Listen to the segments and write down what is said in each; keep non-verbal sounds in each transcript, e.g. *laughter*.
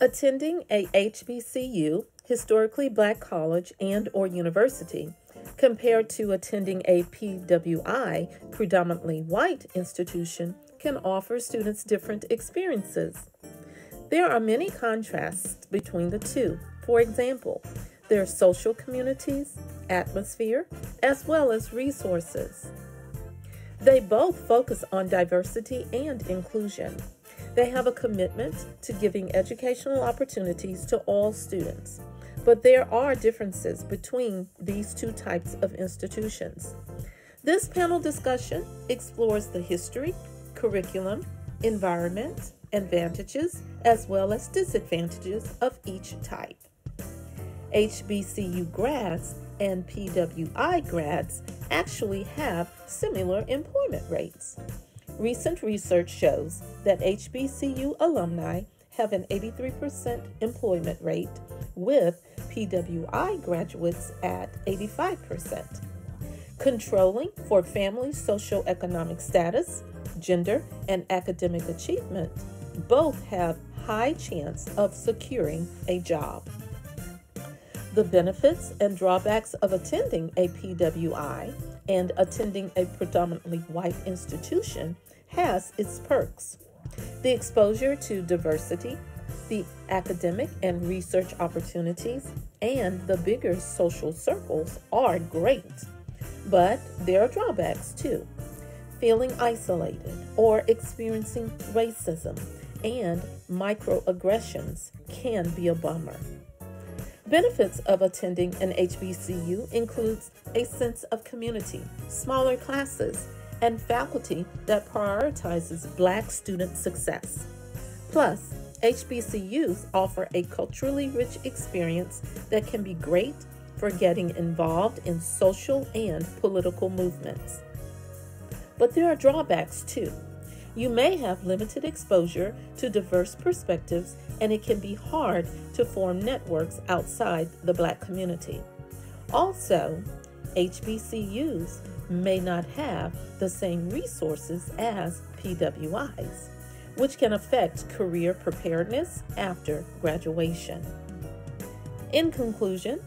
Attending a HBCU, historically black college and or university, compared to attending a PWI, predominantly white institution, can offer students different experiences. There are many contrasts between the two. For example, their social communities, atmosphere, as well as resources. They both focus on diversity and inclusion. They have a commitment to giving educational opportunities to all students. But there are differences between these two types of institutions. This panel discussion explores the history, curriculum, environment, advantages, as well as disadvantages of each type. HBCU grads and PWI grads actually have similar employment rates. Recent research shows that HBCU alumni have an 83% employment rate, with PWI graduates at 85%. Controlling for family socioeconomic status, gender, and academic achievement both have high chance of securing a job. The benefits and drawbacks of attending a PWI and attending a predominantly white institution has its perks. The exposure to diversity, the academic and research opportunities, and the bigger social circles are great. But there are drawbacks too. Feeling isolated or experiencing racism and microaggressions can be a bummer. Benefits of attending an HBCU includes a sense of community, smaller classes, and faculty that prioritizes Black student success. Plus, HBCUs offer a culturally rich experience that can be great for getting involved in social and political movements. But there are drawbacks too. You may have limited exposure to diverse perspectives, and it can be hard to form networks outside the Black community. Also, HBCUs may not have the same resources as PWIs, which can affect career preparedness after graduation. In conclusion,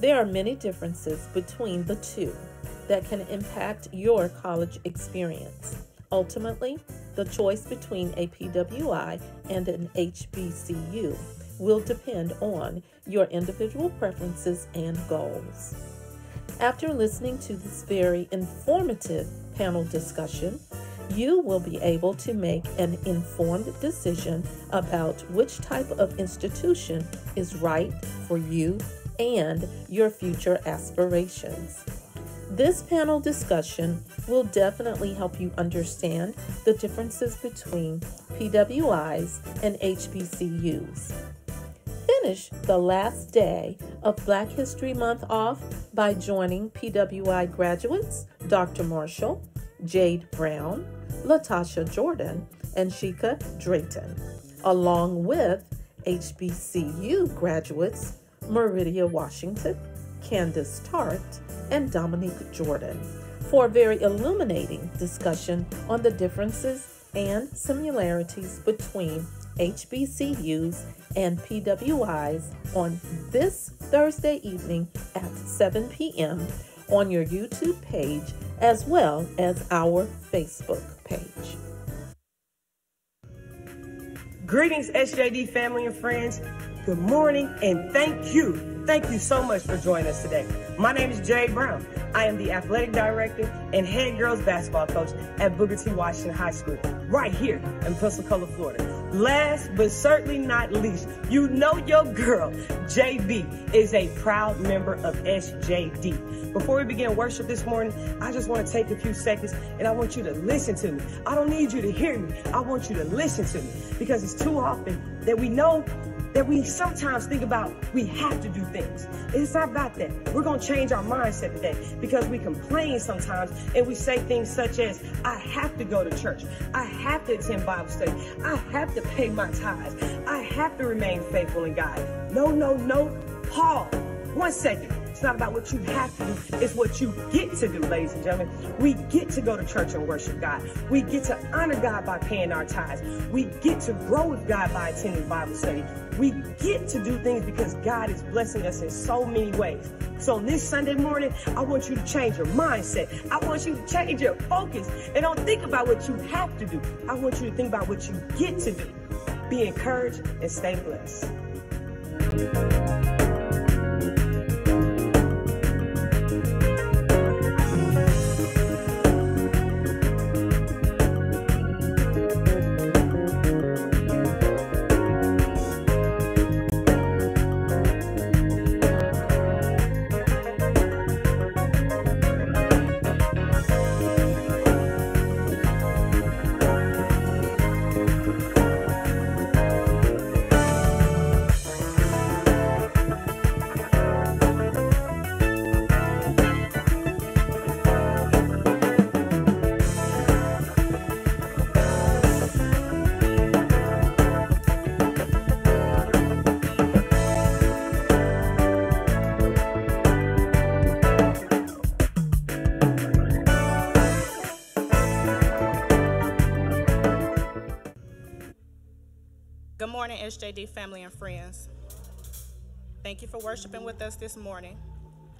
there are many differences between the two that can impact your college experience. Ultimately, the choice between a PWI and an HBCU will depend on your individual preferences and goals. After listening to this very informative panel discussion, you will be able to make an informed decision about which type of institution is right for you and your future aspirations. This panel discussion will definitely help you understand the differences between PWIs and HBCUs. Finish the last day of Black History Month off by joining PWI graduates Dr. Marshall, Jade Brown, Latasha Jordan, and Shika Drayton, along with HBCU graduates Meridia Washington, Candace Tart, and Dominique Jordan for a very illuminating discussion on the differences and similarities between HBCUs and PWIs on this Thursday evening at 7 p.m. on your YouTube page as well as our Facebook page. Greetings, SJD family and friends. Good morning and thank you Thank you so much for joining us today. My name is Jay Brown. I am the athletic director and head girls basketball coach at Booker T. Washington High School, right here in Pensacola, Florida. Last but certainly not least, you know your girl, JB, is a proud member of SJD. Before we begin worship this morning, I just want to take a few seconds and I want you to listen to me. I don't need you to hear me. I want you to listen to me because it's too often that we know that we sometimes think about we have to do things. It's not about that. We're going to change our mindset today because we complain sometimes and we say things such as, I have to go to church. I have to attend Bible study. I have to pay my tithes. I have to remain faithful in God. No, no, no. Paul, one second. It's not about what you have to do. It's what you get to do, ladies and gentlemen. We get to go to church and worship God. We get to honor God by paying our tithes. We get to grow with God by attending Bible study. We get to do things because God is blessing us in so many ways. So this Sunday morning, I want you to change your mindset. I want you to change your focus and don't think about what you have to do. I want you to think about what you get to do. Be encouraged and stay blessed. Morning, SJD family and friends. Thank you for worshiping with us this morning.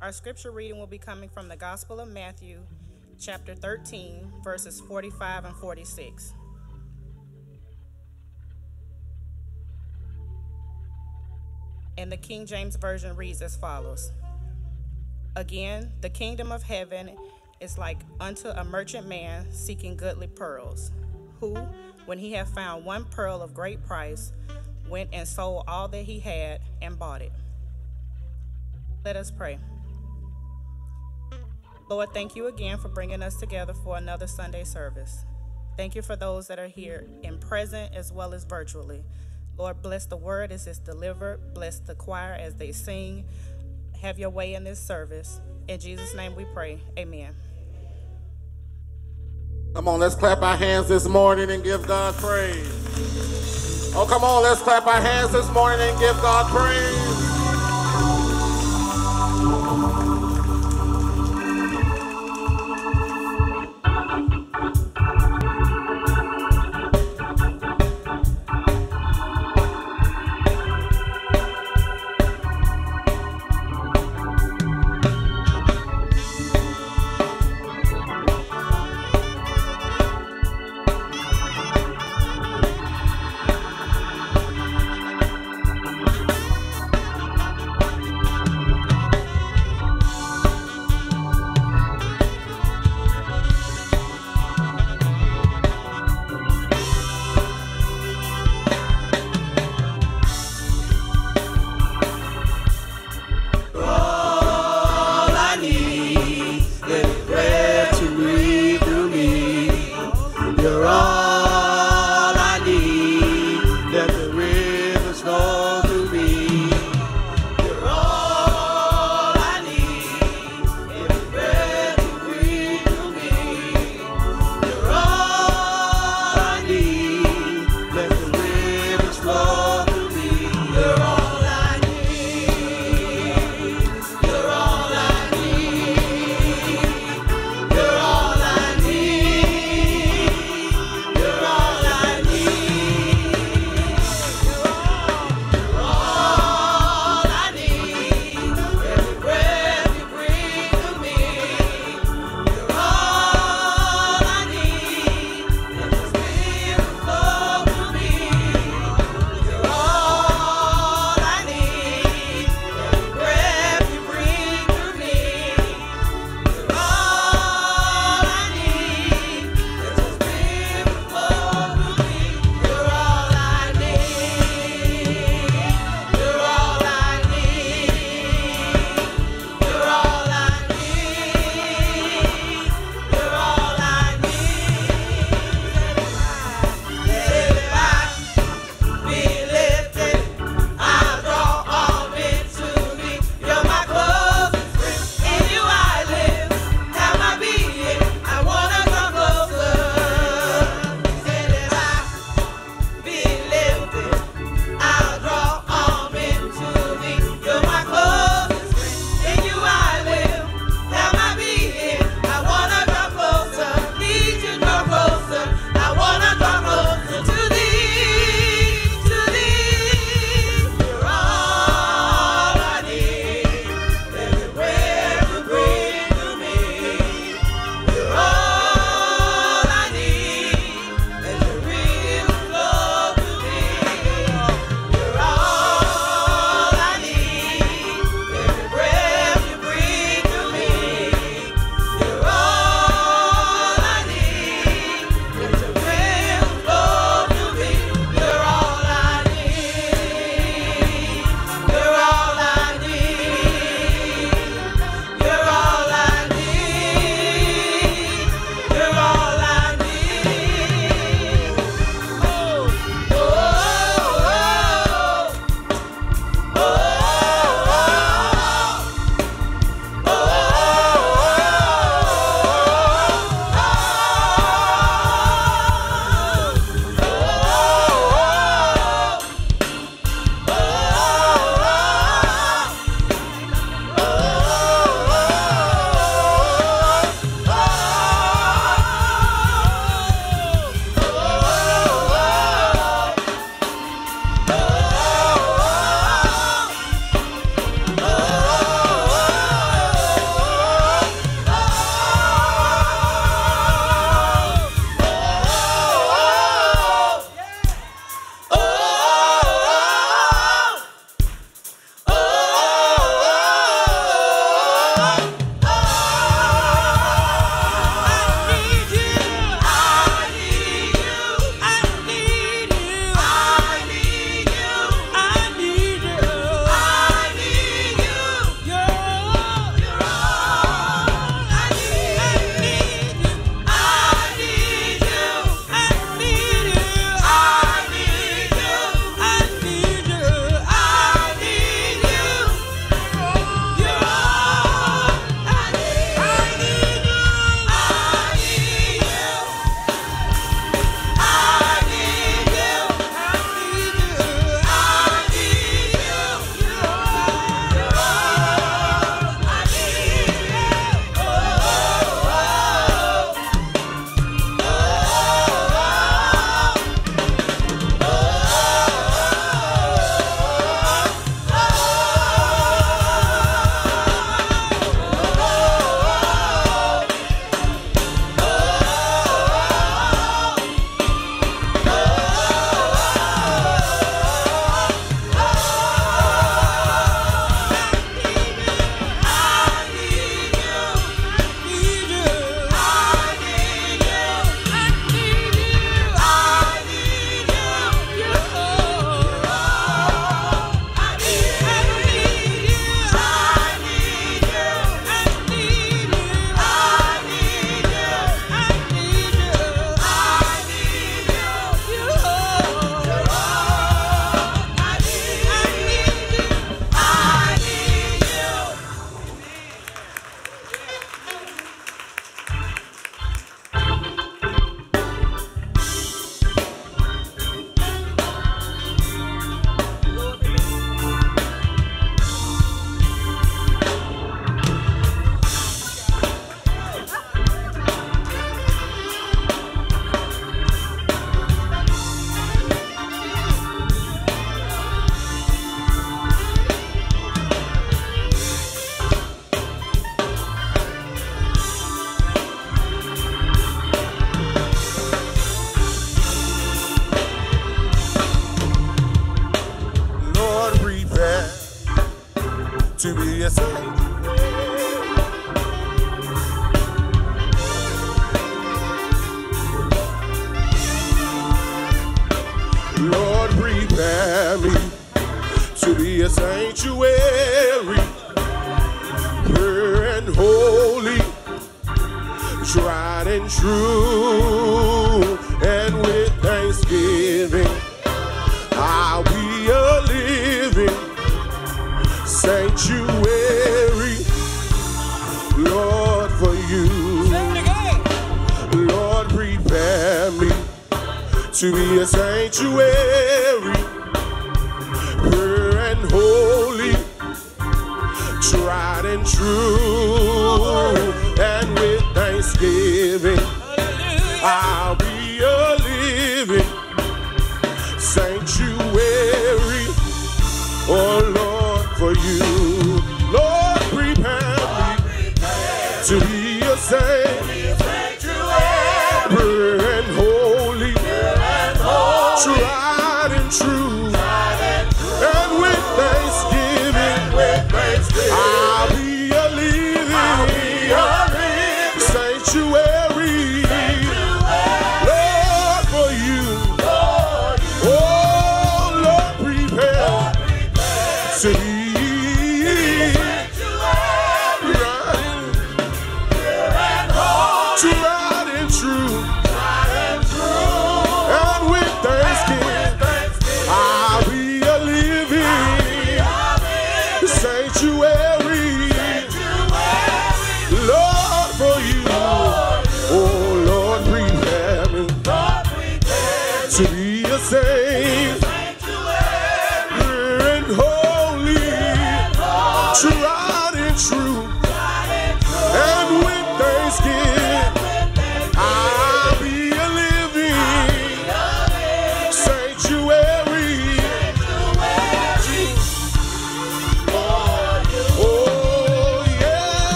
Our scripture reading will be coming from the Gospel of Matthew, chapter 13, verses 45 and 46. And the King James Version reads as follows Again, the kingdom of heaven is like unto a merchant man seeking goodly pearls, who, when he had found one pearl of great price, went and sold all that he had and bought it. Let us pray. Lord, thank you again for bringing us together for another Sunday service. Thank you for those that are here in present as well as virtually. Lord, bless the word as it's delivered. Bless the choir as they sing. Have your way in this service. In Jesus' name we pray. Amen. Come on, let's clap our hands this morning and give God praise. Oh, come on, let's clap our hands this morning and give God praise.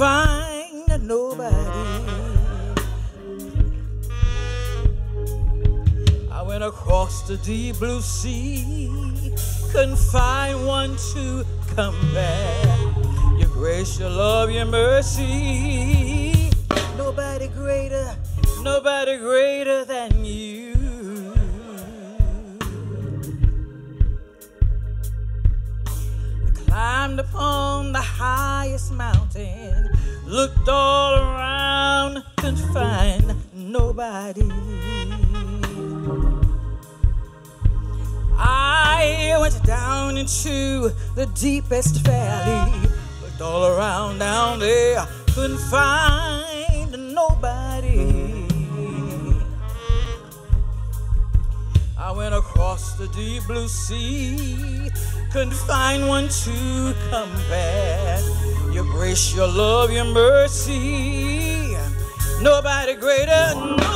find nobody. I went across the deep blue sea, couldn't find one to come back. Your grace, your love, your mercy. Nobody greater, nobody greater looked all around, couldn't find nobody. I went down into the deepest valley, looked all around down there, couldn't find nobody. I went across the deep blue sea, couldn't find one to come back your grace, your love, your mercy. Nobody greater.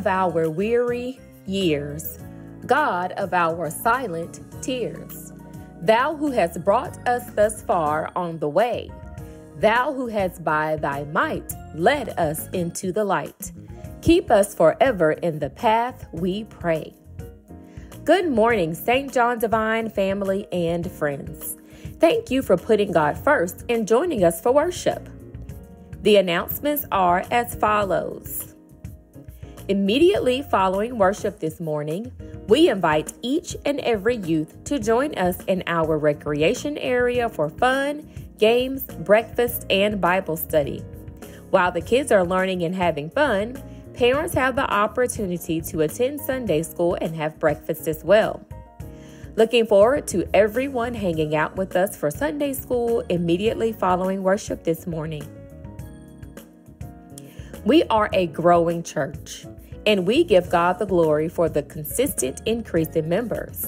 Of our weary years, God of our silent tears, Thou who hast brought us thus far on the way, Thou who hast by Thy might led us into the light, keep us forever in the path we pray. Good morning, St. John Divine family and friends. Thank you for putting God first and joining us for worship. The announcements are as follows. Immediately following worship this morning, we invite each and every youth to join us in our recreation area for fun, games, breakfast, and Bible study. While the kids are learning and having fun, parents have the opportunity to attend Sunday school and have breakfast as well. Looking forward to everyone hanging out with us for Sunday school immediately following worship this morning. We are a growing church, and we give God the glory for the consistent increase in members.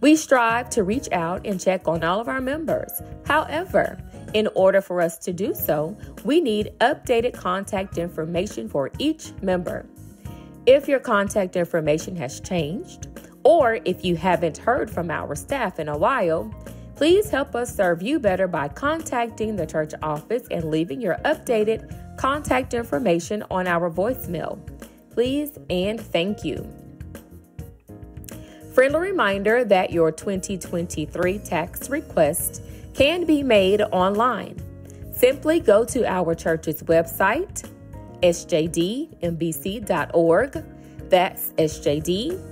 We strive to reach out and check on all of our members. However, in order for us to do so, we need updated contact information for each member. If your contact information has changed, or if you haven't heard from our staff in a while, please help us serve you better by contacting the church office and leaving your updated contact information on our voicemail. Please and thank you. Friendly reminder that your 2023 tax request can be made online. Simply go to our church's website, sjdmbc.org. That's sjdmbc.org.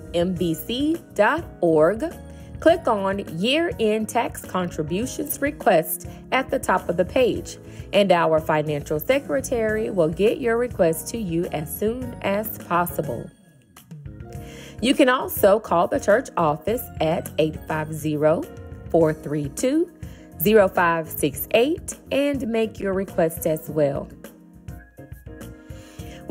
Click on Year End Tax Contributions Request at the top of the page, and our financial secretary will get your request to you as soon as possible. You can also call the church office at 850 432 0568 and make your request as well.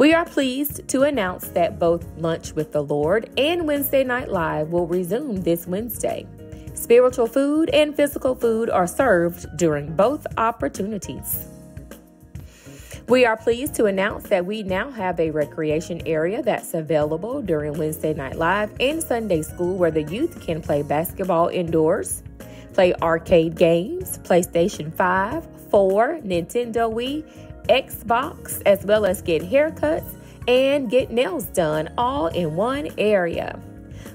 We are pleased to announce that both Lunch with the Lord and Wednesday Night Live will resume this Wednesday. Spiritual food and physical food are served during both opportunities. We are pleased to announce that we now have a recreation area that's available during Wednesday Night Live and Sunday School where the youth can play basketball indoors, play arcade games, PlayStation 5, 4, Nintendo Wii, Xbox, as well as get haircuts and get nails done all in one area.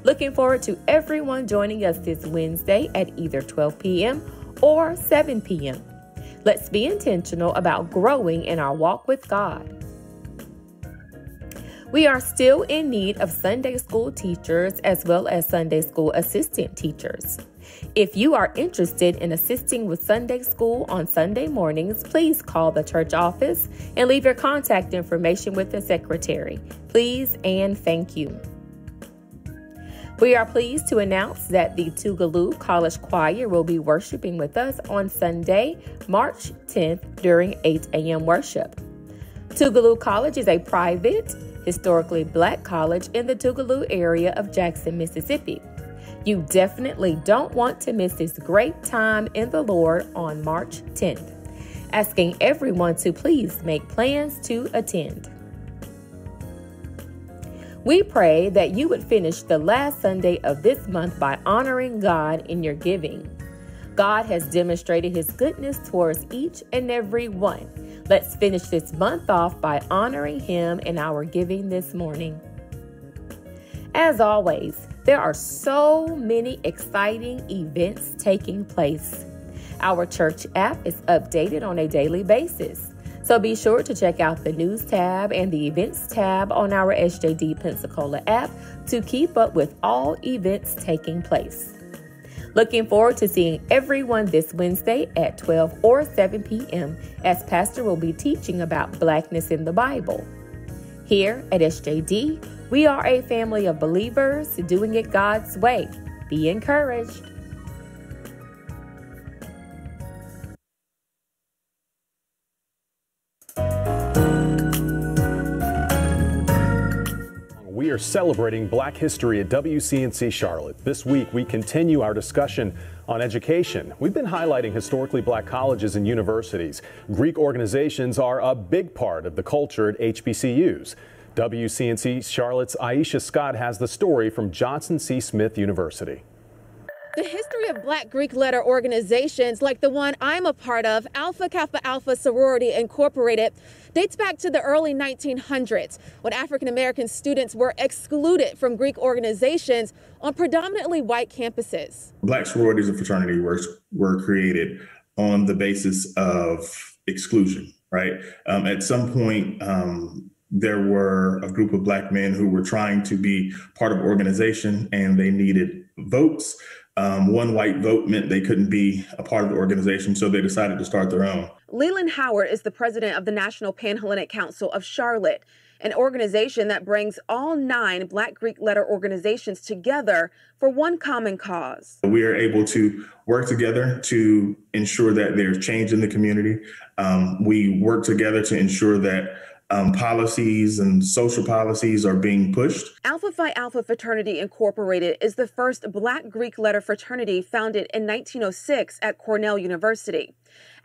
Looking forward to everyone joining us this Wednesday at either 12 p.m. or 7 p.m. Let's be intentional about growing in our walk with God. We are still in need of Sunday school teachers as well as Sunday school assistant teachers. If you are interested in assisting with Sunday school on Sunday mornings, please call the church office and leave your contact information with the secretary. Please and thank you. We are pleased to announce that the Tougaloo College Choir will be worshiping with us on Sunday, March 10th during 8 a.m. worship. Tougaloo College is a private, historically black college in the Tougaloo area of Jackson, Mississippi. You definitely don't want to miss this great time in the Lord on March 10th. Asking everyone to please make plans to attend. We pray that you would finish the last Sunday of this month by honoring God in your giving. God has demonstrated his goodness towards each and every one. Let's finish this month off by honoring him in our giving this morning. As always, there are so many exciting events taking place. Our church app is updated on a daily basis. So be sure to check out the News tab and the Events tab on our SJD Pensacola app to keep up with all events taking place. Looking forward to seeing everyone this Wednesday at 12 or 7 p.m. as Pastor will be teaching about blackness in the Bible. Here at SJD, we are a family of believers doing it God's way. Be encouraged. We are celebrating Black History at WCNC Charlotte. This week, we continue our discussion on education. We've been highlighting historically black colleges and universities. Greek organizations are a big part of the culture at HBCUs. WCNC Charlotte's Aisha Scott has the story from Johnson C. Smith University. The history of black Greek letter organizations like the one I'm a part of, Alpha Kappa Alpha Sorority Incorporated, dates back to the early 1900s when African American students were excluded from Greek organizations on predominantly white campuses. Black sororities and fraternity were, were created on the basis of exclusion, right? Um, at some point, um, there were a group of black men who were trying to be part of organization and they needed votes um, one white vote meant they couldn't be a part of the organization, so they decided to start their own. Leland Howard is the president of the National Panhellenic Council of Charlotte, an organization that brings all nine Black Greek letter organizations together for one common cause. We are able to work together to ensure that there's change in the community. Um, we work together to ensure that um, policies and social policies are being pushed. Alpha Phi Alpha Fraternity Incorporated is the first Black Greek letter fraternity founded in 1906 at Cornell University.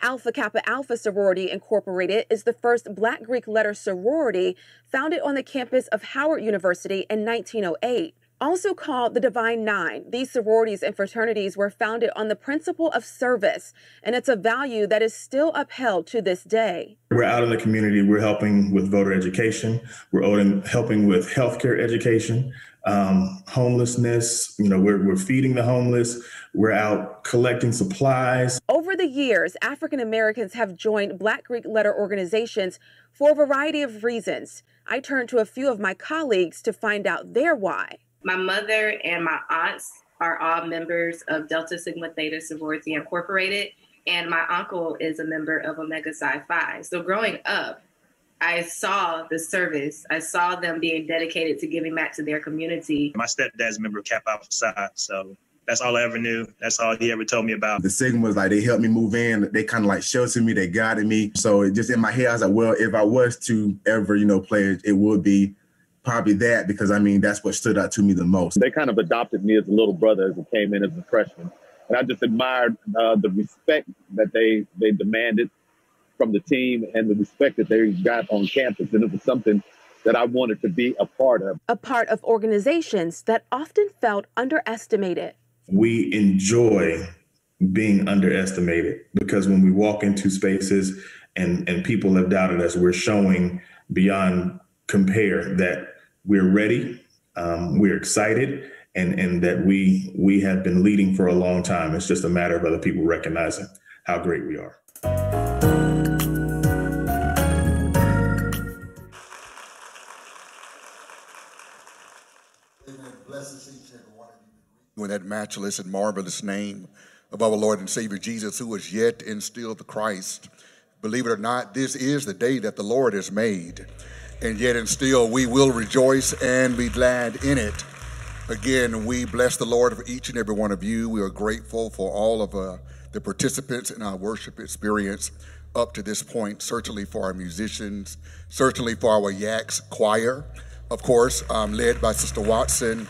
Alpha Kappa Alpha Sorority Incorporated is the first Black Greek letter sorority founded on the campus of Howard University in 1908. Also called the Divine Nine, these sororities and fraternities were founded on the principle of service, and it's a value that is still upheld to this day. We're out in the community, we're helping with voter education, we're helping with healthcare education, um, homelessness, you know, we're, we're feeding the homeless, we're out collecting supplies. Over the years, African Americans have joined Black Greek letter organizations for a variety of reasons. I turned to a few of my colleagues to find out their why. My mother and my aunts are all members of Delta Sigma Theta Sorority Incorporated, and my uncle is a member of Omega Psi Phi. So growing up, I saw the service. I saw them being dedicated to giving back to their community. My stepdad's a member of Kappa Alpha Psi, so that's all I ever knew. That's all he ever told me about. The Sigma was like they helped me move in. They kind of like sheltered me. They guided me. So just in my head, I was like, well, if I was to ever, you know, play, it would be probably that because I mean that's what stood out to me the most. They kind of adopted me as a little brother as I came in as a freshman, and I just admired uh, the respect that they they demanded from the team and the respect that they got on campus, and it was something that I wanted to be a part of. A part of organizations that often felt underestimated. We enjoy being underestimated because when we walk into spaces and and people have doubted us, we're showing beyond compare that we're ready, um, we're excited, and and that we we have been leading for a long time. It's just a matter of other people recognizing how great we are. When that matchless and marvelous name of our Lord and Savior Jesus, who is yet and still the Christ. Believe it or not, this is the day that the Lord has made and yet and still we will rejoice and be glad in it. Again, we bless the Lord for each and every one of you. We are grateful for all of uh, the participants in our worship experience. up to this point, certainly for our musicians, certainly for our Yaks choir, of course, um, led by Sister Watson,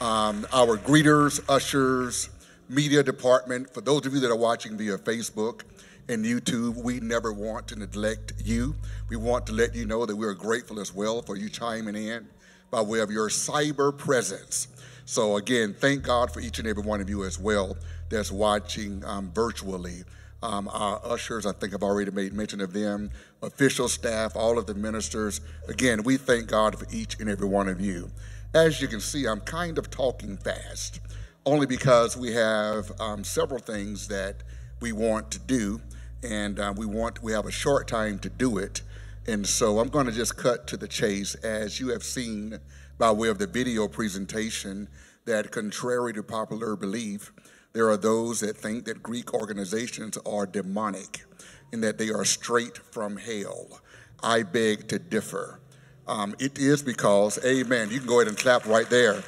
um, our greeters, ushers, media department. For those of you that are watching via Facebook and YouTube, we never want to neglect you. We want to let you know that we are grateful as well for you chiming in by way of your cyber presence. So, again, thank God for each and every one of you as well that's watching um, virtually. Um, our ushers, I think I've already made mention of them, official staff, all of the ministers. Again, we thank God for each and every one of you. As you can see, I'm kind of talking fast, only because we have um, several things that we want to do, and uh, we want we have a short time to do it. And so I'm going to just cut to the chase. As you have seen by way of the video presentation, that contrary to popular belief, there are those that think that Greek organizations are demonic and that they are straight from hell. I beg to differ. Um, it is because, amen, you can go ahead and clap right there.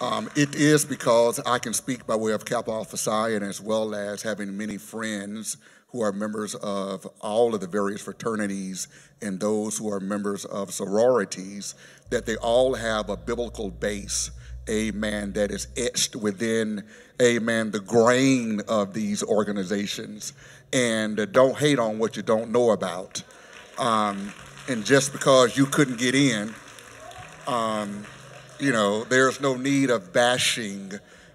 Um, it is because I can speak by way of Kappa Alpha Psi and as well as having many friends who are members of all of the various fraternities and those who are members of sororities, that they all have a biblical base, amen, that is etched within, amen, the grain of these organizations. And uh, don't hate on what you don't know about. Um, and just because you couldn't get in, um, you know, there's no need of bashing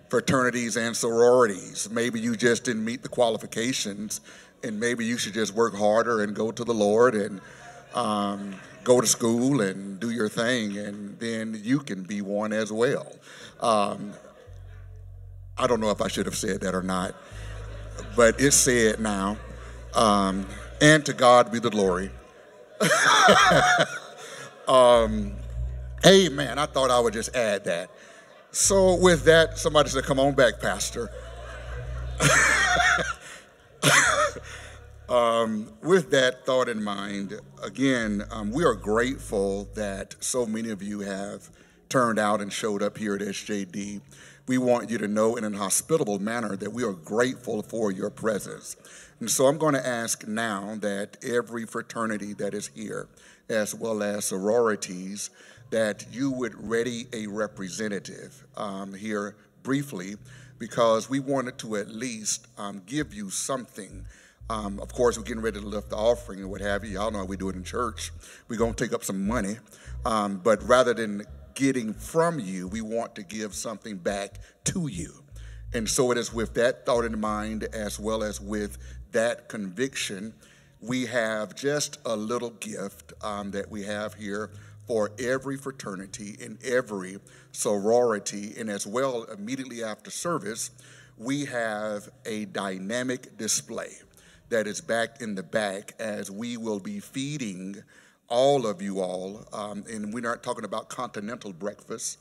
fraternities and sororities. Maybe you just didn't meet the qualifications, and maybe you should just work harder and go to the Lord and um, go to school and do your thing, and then you can be one as well. Um, I don't know if I should have said that or not, but it's said now. Um, and to God be the glory. *laughs* um, amen. I thought I would just add that. So, with that, somebody said, Come on back, Pastor. *laughs* um, with that thought in mind, again, um, we are grateful that so many of you have turned out and showed up here at SJD. We want you to know in an hospitable manner that we are grateful for your presence. And so I'm going to ask now that every fraternity that is here, as well as sororities, that you would ready a representative um, here briefly, because we wanted to at least um, give you something. Um, of course, we're getting ready to lift the offering and what have you. Y'all know how we do it in church. We're going to take up some money. Um, but rather than getting from you, we want to give something back to you. And so it is with that thought in mind, as well as with that conviction, we have just a little gift um, that we have here for every fraternity and every sorority. And as well, immediately after service, we have a dynamic display that is back in the back as we will be feeding all of you all. Um, and we're not talking about continental breakfast.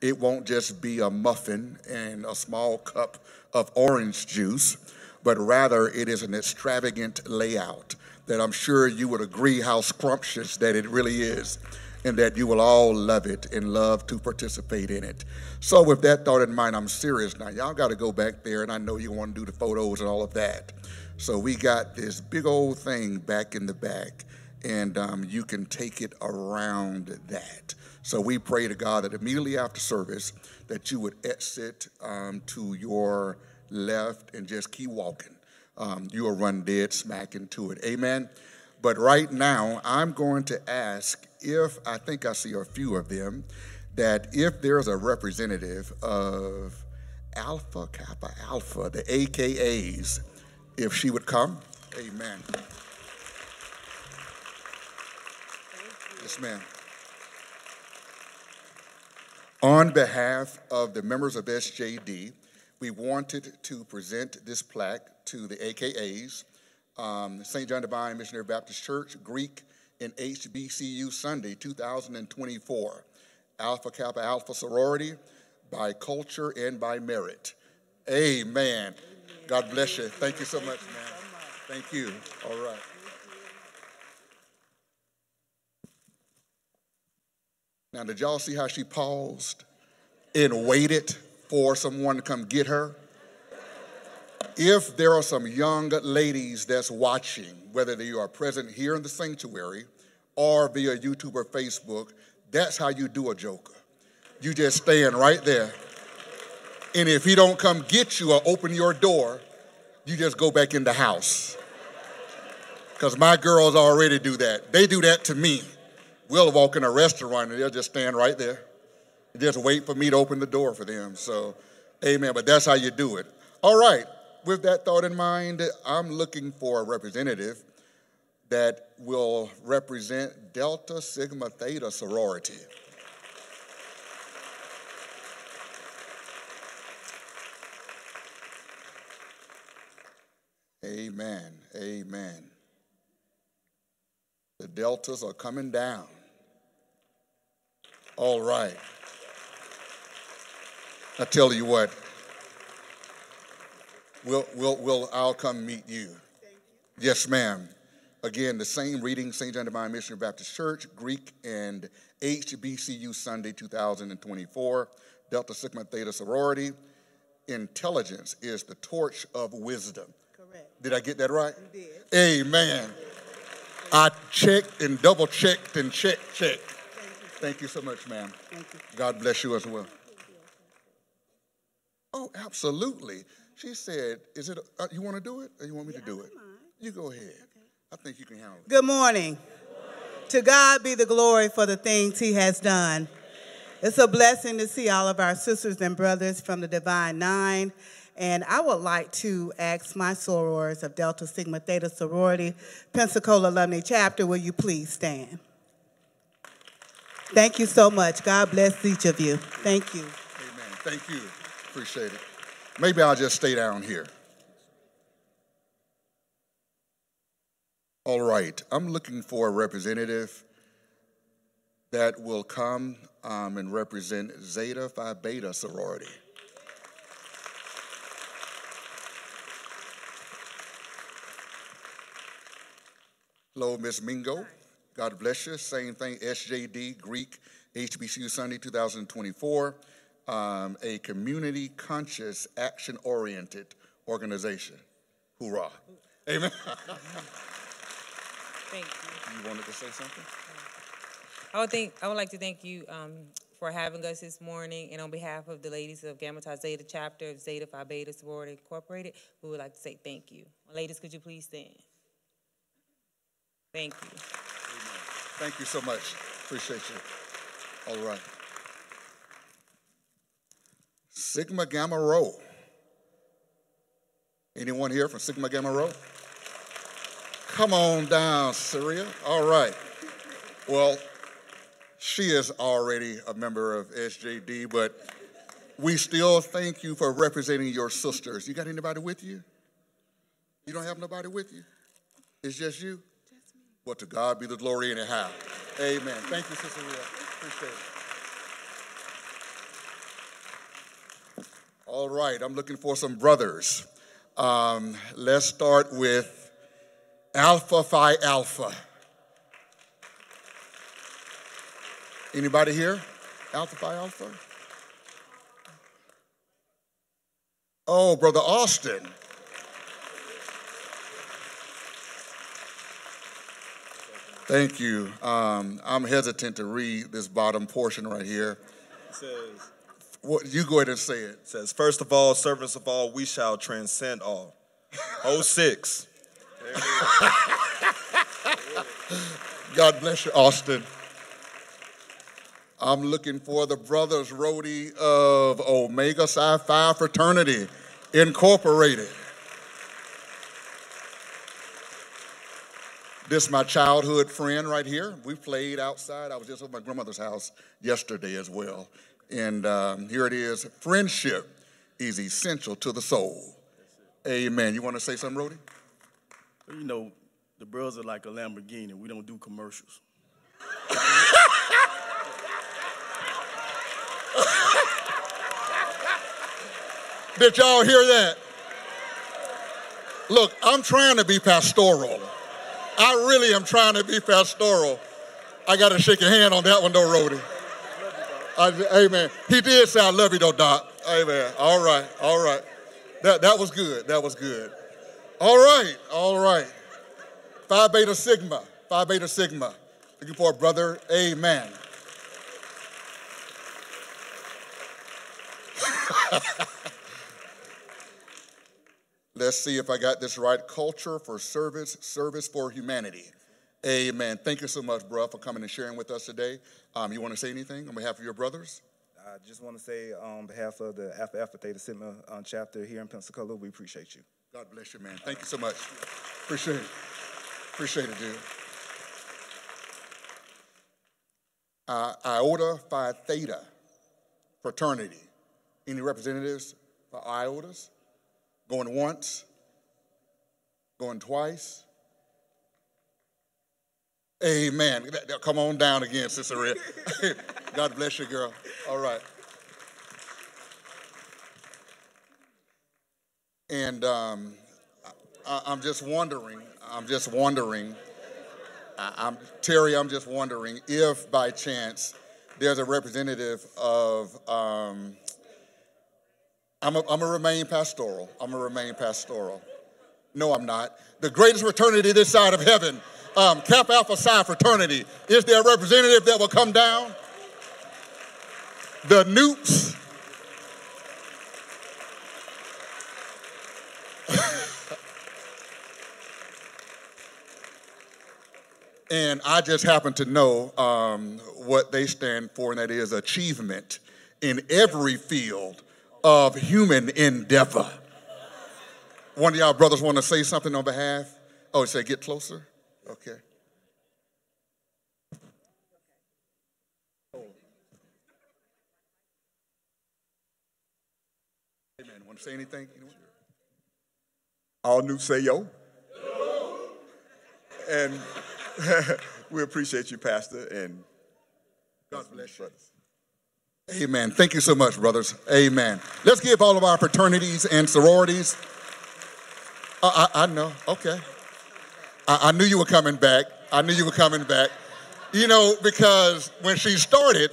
It won't just be a muffin and a small cup of orange juice, but rather it is an extravagant layout that I'm sure you would agree how scrumptious that it really is and that you will all love it and love to participate in it. So, with that thought in mind, I'm serious now. Y'all got to go back there, and I know you want to do the photos and all of that. So, we got this big old thing back in the back, and um, you can take it around that. So, we pray to God that immediately after service, that you would exit um, to your left and just keep walking. Um, you will run dead smack into it. Amen. But right now, I'm going to ask if I think I see a few of them that if there's a representative of Alpha Kappa Alpha, the AKAs, if she would come. Amen. Yes, ma'am. On behalf of the members of SJD, we wanted to present this plaque to the AKAs, um, St. John Divine Missionary Baptist Church, Greek and HBCU Sunday 2024, Alpha Kappa Alpha Sorority, by culture and by merit. Amen. God bless you. Thank you so much, man. Thank you. All right. Now, did y'all see how she paused and waited for someone to come get her? if there are some young ladies that's watching, whether you are present here in the sanctuary or via YouTube or Facebook, that's how you do a joker. You just stand right there. And if he don't come get you or open your door, you just go back in the house. Because my girls already do that. They do that to me. We'll walk in a restaurant and they'll just stand right there. Just wait for me to open the door for them. So, amen. But that's how you do it. All right. With that thought in mind, I'm looking for a representative that will represent Delta Sigma Theta sorority. Amen. Amen. The deltas are coming down. All right. I tell you what, we'll, we'll, we'll, I'll come meet you. Yes, ma'am. Again, the same reading, St. John Divine Missionary Baptist Church, Greek and HBCU Sunday 2024, Delta Sigma Theta Sorority. Intelligence is the torch of wisdom. Correct. Did I get that right? You did. Amen. I checked and double checked and checked, checked. Thank you so much, ma'am. Thank you. God bless you as well. Oh, absolutely. She said, "Is it? Uh, you want to do it, or you want me yeah, to do it? You go ahead. Okay. I think you can handle it." Good morning. To God be the glory for the things He has done. It's a blessing to see all of our sisters and brothers from the Divine Nine. And I would like to ask my sorors of Delta Sigma Theta Sorority, Pensacola Alumni Chapter, will you please stand? Thank you so much. God bless each of you. Thank you. Amen. Thank you. Appreciate it. Maybe I'll just stay down here. All right. I'm looking for a representative that will come um, and represent Zeta Phi Beta sorority. Hello, Miss Mingo. God bless you. Same thing, SJD, Greek, HBCU Sunday 2024, um, a community conscious, action oriented organization. Hoorah. Amen. *laughs* Thank you. You wanted to say something? I would think I would like to thank you um, for having us this morning, and on behalf of the ladies of Gamma Tau Zeta chapter of Zeta Phi Beta Sorority Incorporated, we would like to say thank you. Ladies, could you please stand? Thank you. Amen. Thank you so much. Appreciate you. All right. Sigma Gamma Rho. Anyone here from Sigma Gamma Rho? Come on down, Syria. All right. Well, she is already a member of SJD, but we still thank you for representing your sisters. You got anybody with you? You don't have nobody with you? It's just you? Just me. Well, to God be the glory anyhow. Amen. Thank you, Sister Rhea. Appreciate it. All right, I'm looking for some brothers. Um, let's start with Alpha Phi Alpha. Anybody here? Alpha Phi Alpha? Oh, Brother Austin. Thank you. Um, I'm hesitant to read this bottom portion right here. It says, what, you go ahead and say it. it says, First of all, servants of all, we shall transcend all. 06. God bless you, Austin. I'm looking for the Brothers Rhodey of Omega Psi Phi Fraternity Incorporated. This is my childhood friend right here. We played outside. I was just at my grandmother's house yesterday as well. And um, here it is friendship is essential to the soul. Amen. You want to say something, Rody? You know, the bros are like a Lamborghini. We don't do commercials. *laughs* Did y'all hear that? Look, I'm trying to be pastoral. I really am trying to be pastoral. I got to shake your hand on that one, though, Rody. I, amen. He did say, I love you, though, Doc. Amen. All right. All right. That, that was good. That was good. All right. All right. Phi Beta Sigma. Phi Beta Sigma. Looking for a brother. Amen. *laughs* Let's see if I got this right. Culture for service, service for humanity. Amen. Thank you so much, bro, for coming and sharing with us today. Um, you want to say anything on behalf of your brothers? I just want to say on behalf of the Alpha Alpha Theta Sigma uh, chapter here in Pensacola, we appreciate you. God bless you, man. Thank you so much. Appreciate it. Appreciate it, dude. Uh, Iota Phi Theta fraternity. Any representatives for Iotas? Going once? Going twice? Amen. Come on down again, Sister Red. *laughs* God bless you, girl. All right. And um, I, am just wondering, I'm just wondering, I, am Terry, I'm just wondering if by chance there's a representative of, um, I'm going to remain pastoral. I'm going to remain pastoral. No, I'm not. The greatest fraternity this side of heaven um, Kappa Alpha Psi fraternity. Is there a representative that will come down? The Nupes. *laughs* and I just happen to know um, what they stand for, and that is achievement in every field of human endeavor. One of y'all brothers want to say something on behalf? Oh, say, get closer. Okay. Amen. Want to say anything? All new say yo. And *laughs* we appreciate you, Pastor, and God bless you. Amen. Thank you so much, brothers. Amen. Let's give all of our fraternities and sororities. Uh, I, I know. Okay. I, I knew you were coming back. I knew you were coming back. You know, because when she started,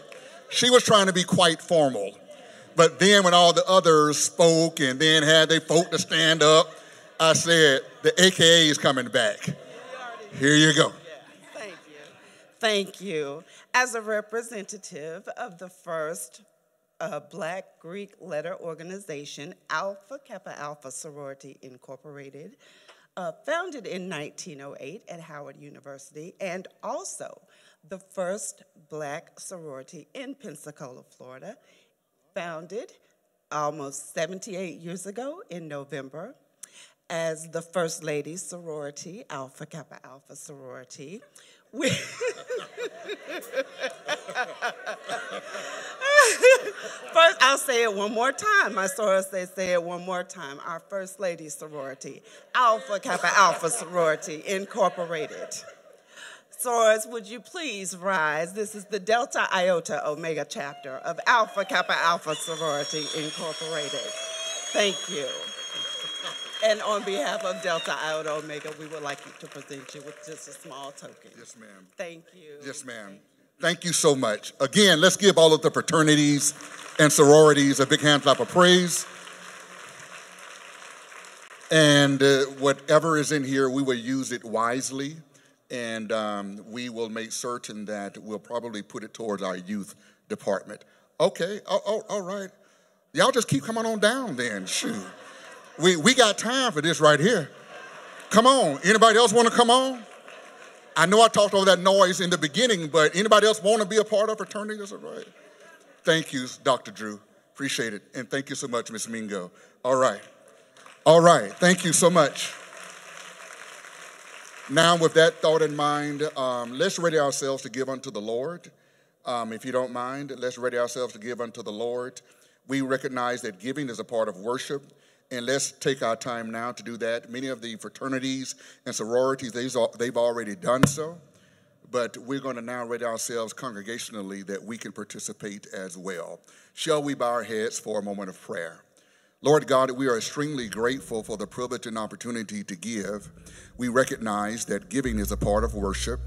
she was trying to be quite formal. But then when all the others spoke and then had they folk to stand up, I said, the AKA is coming back. Here you go. Thank you. Thank you. As a representative of the first uh, Black Greek letter organization, Alpha Kappa Alpha Sorority Incorporated, uh, founded in 1908 at Howard University, and also the first black sorority in Pensacola, Florida, founded almost 78 years ago in November as the First Lady Sorority, Alpha Kappa Alpha Sorority. *laughs* We *laughs* *laughs* First, I'll say it one more time. My sorors say, say it one more time. Our First Lady sorority, Alpha Kappa Alpha Sorority Incorporated. Sorors, would you please rise? This is the Delta Iota Omega chapter of Alpha Kappa Alpha Sorority Incorporated. Thank you. And on behalf of Delta Iota Omega, we would like to present you with just a small token. Yes, ma'am. Thank you. Yes, ma'am. Thank you so much. Again, let's give all of the fraternities and sororities a big hand clap of praise. And uh, whatever is in here, we will use it wisely. And um, we will make certain that we'll probably put it towards our youth department. Okay, oh, oh, all right. Y'all just keep coming on down then. Shoot. We, we got time for this right here. Come on. Anybody else want to come on? I know I talked over that noise in the beginning, but anybody else want to be a part of fraternity? That's all right. Thank you, Dr. Drew. Appreciate it. And thank you so much, Miss Mingo. All right. All right. Thank you so much. Now, with that thought in mind, um, let's ready ourselves to give unto the Lord. Um, if you don't mind, let's ready ourselves to give unto the Lord. We recognize that giving is a part of worship. And let's take our time now to do that. Many of the fraternities and sororities, they've already done so. But we're going to now ready ourselves congregationally that we can participate as well. Shall we bow our heads for a moment of prayer? Lord God, we are extremely grateful for the privilege and opportunity to give. We recognize that giving is a part of worship,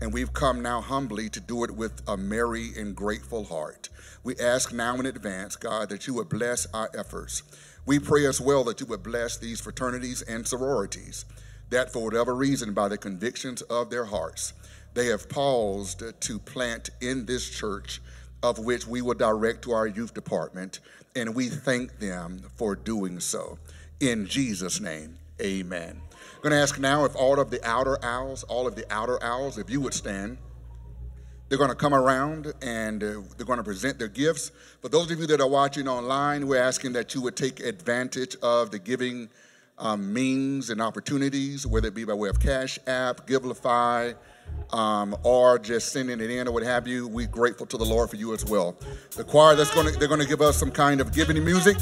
and we've come now humbly to do it with a merry and grateful heart. We ask now in advance, God, that you would bless our efforts. We pray as well that you would bless these fraternities and sororities, that for whatever reason, by the convictions of their hearts, they have paused to plant in this church, of which we will direct to our youth department, and we thank them for doing so. In Jesus' name, amen. I'm going to ask now if all of the outer owls, all of the outer owls, if you would stand. They're going to come around and uh, they're going to present their gifts. For those of you that are watching online, we're asking that you would take advantage of the giving um, means and opportunities, whether it be by way of Cash App, Givelify, um, or just sending it in or what have you. We're grateful to the Lord for you as well. The choir that's going to they're going to give us some kind of giving music,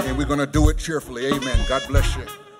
and we're going to do it cheerfully. Amen. God bless you.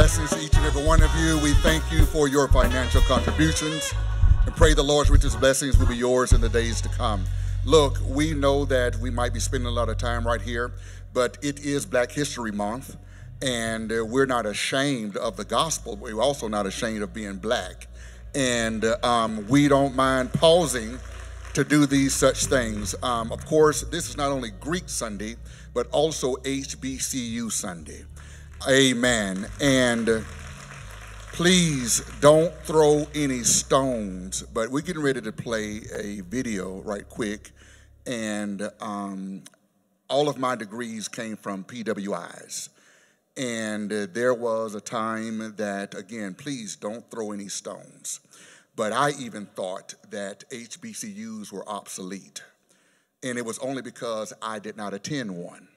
Blessings to each and every one of you. We thank you for your financial contributions and pray the Lord's richest blessings will be yours in the days to come. Look, we know that we might be spending a lot of time right here, but it is Black History Month, and uh, we're not ashamed of the gospel. We're also not ashamed of being black. And uh, um, we don't mind pausing to do these such things. Um, of course, this is not only Greek Sunday, but also HBCU Sunday. Amen. And please don't throw any stones. But we're getting ready to play a video right quick. And um, all of my degrees came from PWIs. And uh, there was a time that, again, please don't throw any stones. But I even thought that HBCUs were obsolete. And it was only because I did not attend one.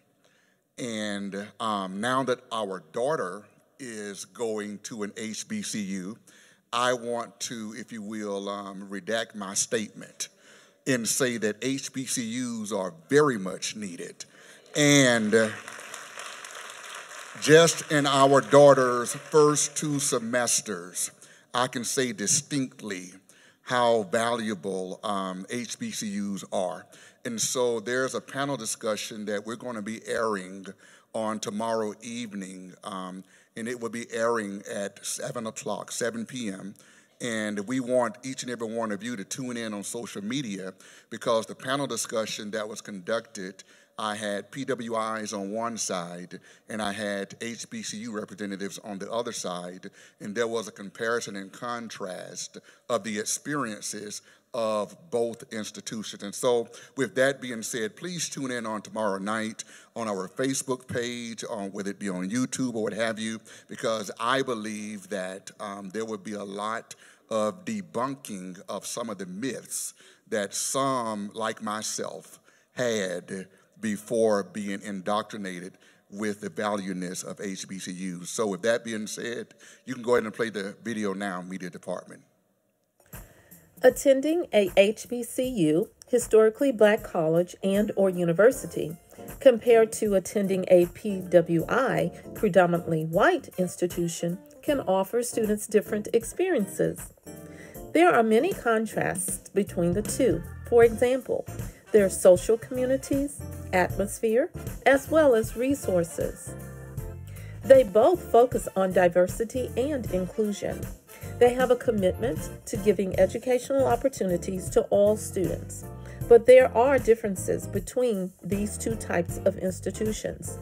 And um, now that our daughter is going to an HBCU, I want to, if you will, um, redact my statement and say that HBCUs are very much needed. And uh, just in our daughter's first two semesters, I can say distinctly how valuable um, HBCUs are. And so there's a panel discussion that we're going to be airing on tomorrow evening, um, and it will be airing at 7 o'clock, 7 p.m. And we want each and every one of you to tune in on social media because the panel discussion that was conducted I had PWIs on one side and I had HBCU representatives on the other side, and there was a comparison and contrast of the experiences of both institutions. And so, with that being said, please tune in on tomorrow night on our Facebook page, on whether it be on YouTube or what have you, because I believe that um, there will be a lot of debunking of some of the myths that some, like myself, had before being indoctrinated with the valueness of HBCUs. So with that being said, you can go ahead and play the video now, Media Department. Attending a HBCU, historically black college and or university, compared to attending a PWI, predominantly white institution, can offer students different experiences. There are many contrasts between the two. For example, their social communities, atmosphere, as well as resources. They both focus on diversity and inclusion. They have a commitment to giving educational opportunities to all students, but there are differences between these two types of institutions.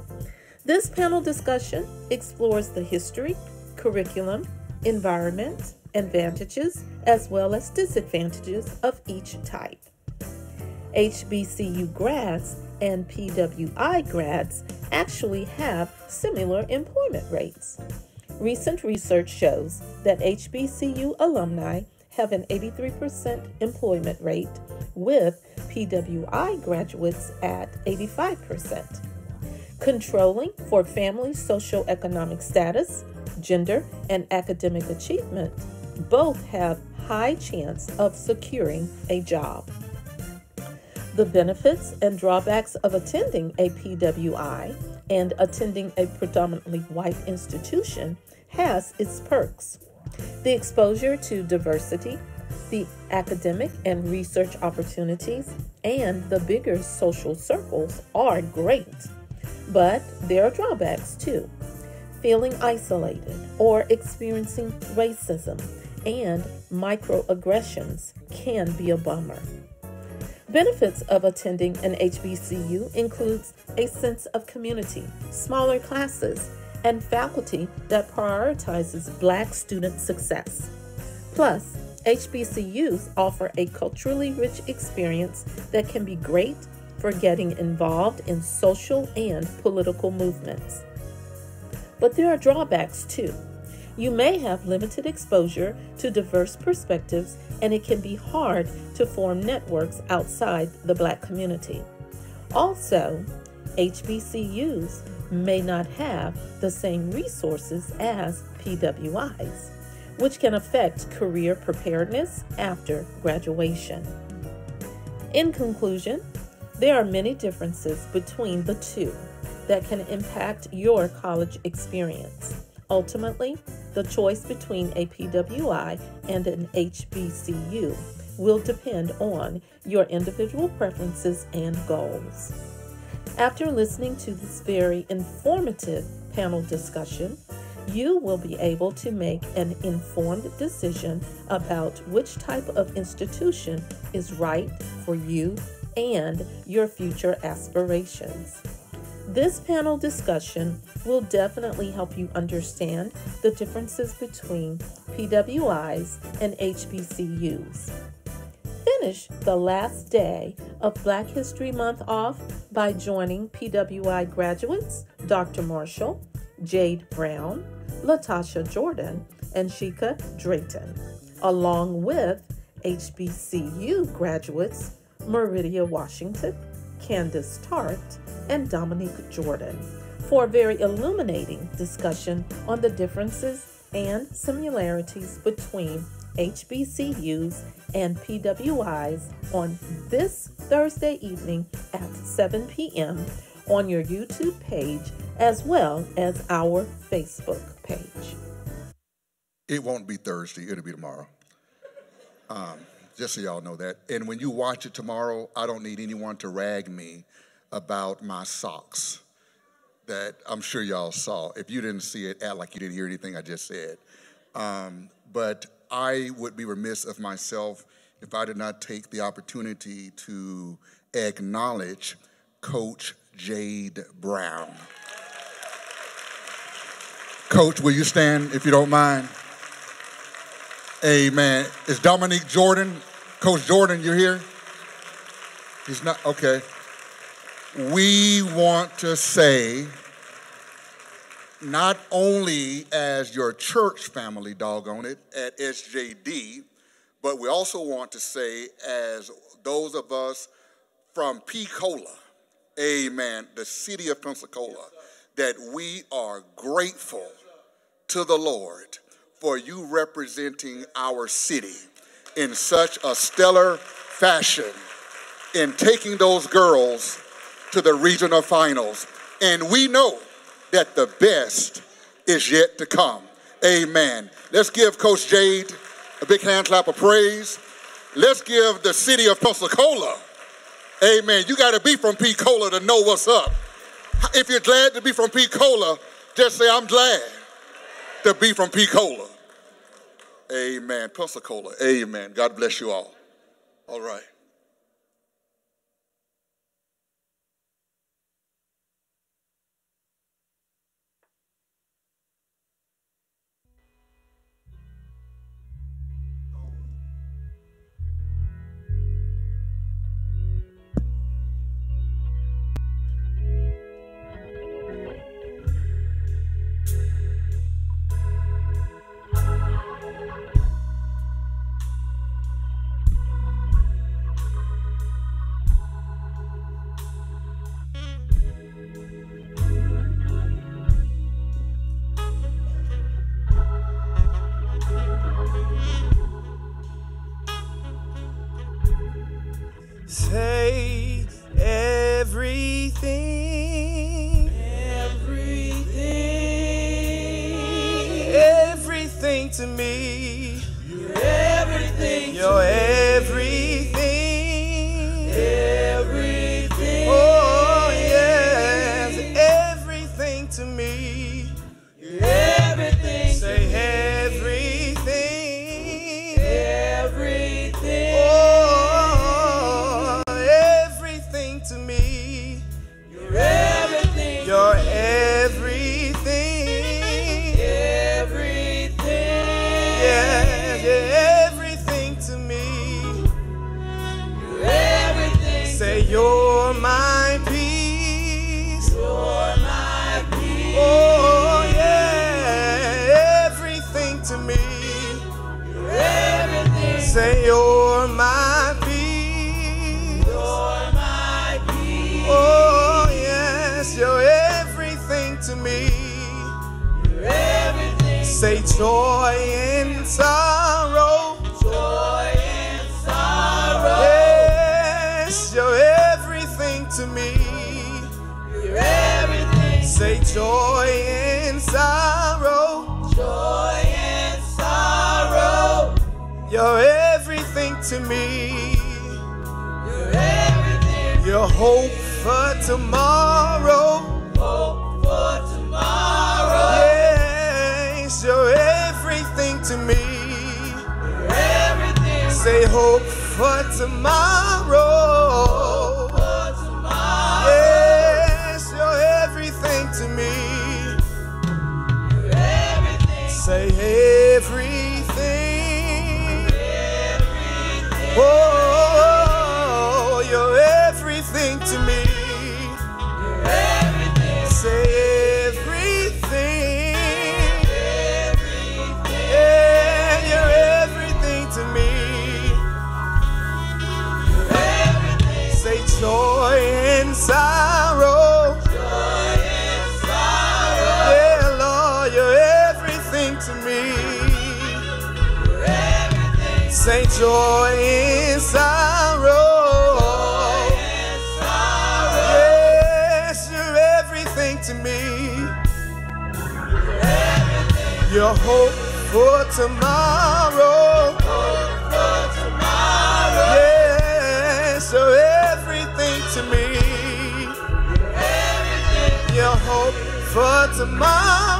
This panel discussion explores the history, curriculum, environment, advantages, as well as disadvantages of each type. HBCU grads and PWI grads actually have similar employment rates. Recent research shows that HBCU alumni have an 83% employment rate, with PWI graduates at 85%. Controlling for family socioeconomic status, gender, and academic achievement both have high chance of securing a job. The benefits and drawbacks of attending a PWI and attending a predominantly white institution has its perks. The exposure to diversity, the academic and research opportunities, and the bigger social circles are great. But there are drawbacks too. Feeling isolated or experiencing racism and microaggressions can be a bummer. Benefits of attending an HBCU includes a sense of community, smaller classes, and faculty that prioritizes black student success. Plus, HBCUs offer a culturally rich experience that can be great for getting involved in social and political movements. But there are drawbacks too. You may have limited exposure to diverse perspectives, and it can be hard to form networks outside the Black community. Also, HBCUs may not have the same resources as PWIs, which can affect career preparedness after graduation. In conclusion, there are many differences between the two that can impact your college experience. Ultimately, the choice between a PWI and an HBCU will depend on your individual preferences and goals. After listening to this very informative panel discussion, you will be able to make an informed decision about which type of institution is right for you and your future aspirations. This panel discussion will definitely help you understand the differences between PWIs and HBCUs. Finish the last day of Black History Month off by joining PWI graduates Dr. Marshall, Jade Brown, Latasha Jordan, and Shika Drayton, along with HBCU graduates Meridia Washington, Candace Tart, and Dominique Jordan for a very illuminating discussion on the differences and similarities between HBCUs and PWIs on this Thursday evening at 7 p.m. on your YouTube page as well as our Facebook page. It won't be Thursday, it'll be tomorrow. Um, just so y'all know that. And when you watch it tomorrow, I don't need anyone to rag me about my socks that I'm sure y'all saw. If you didn't see it, act like you didn't hear anything I just said. Um, but I would be remiss of myself if I did not take the opportunity to acknowledge Coach Jade Brown. Coach, will you stand if you don't mind? Amen. Is Dominique Jordan, Coach Jordan, you're here? He's not, okay. We want to say, not only as your church family, doggone it, at SJD, but we also want to say, as those of us from Pensacola, amen, the city of Pensacola, that we are grateful to the Lord for you representing our city in such a stellar fashion in taking those girls to the regional finals. And we know that the best is yet to come. Amen. Let's give Coach Jade a big hand clap of praise. Let's give the city of Pensacola, amen. You got to be from Pensacola to know what's up. If you're glad to be from Pensacola, just say, I'm glad to be from Pensacola. Amen. Pensacola. Amen. God bless you all. All right. Say everything. Everything. Everything to me. To me. You're everything. You're hope for tomorrow. Hope for tomorrow. Yes, you're everything to me. You're everything. Say hope for tomorrow. Say joy in sorrow. Yes, you're everything to me. Your hope for tomorrow. Yes, you're everything to me. Your hope for tomorrow.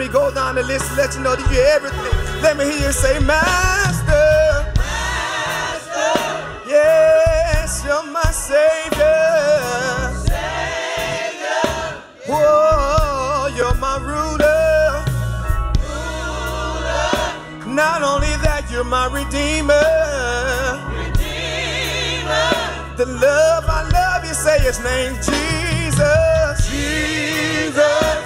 Me go down the list and let you know that you're everything. Let me hear you say, Master. Yes, you're my Savior. Whoa, you're my ruler. Not only that, you're my Redeemer. The love I love, you say his name, Jesus.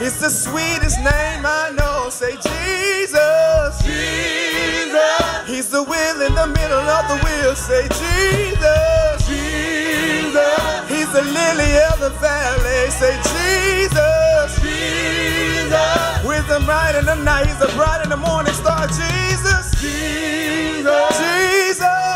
It's the sweetest name I know. Say Jesus. Jesus. He's the wheel in the middle of the wheel. Say Jesus. Jesus. He's the lily of the valley. Say Jesus. Jesus. Wisdom right in the night. He's the bright in the morning star. Jesus. Jesus. Jesus.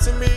To me.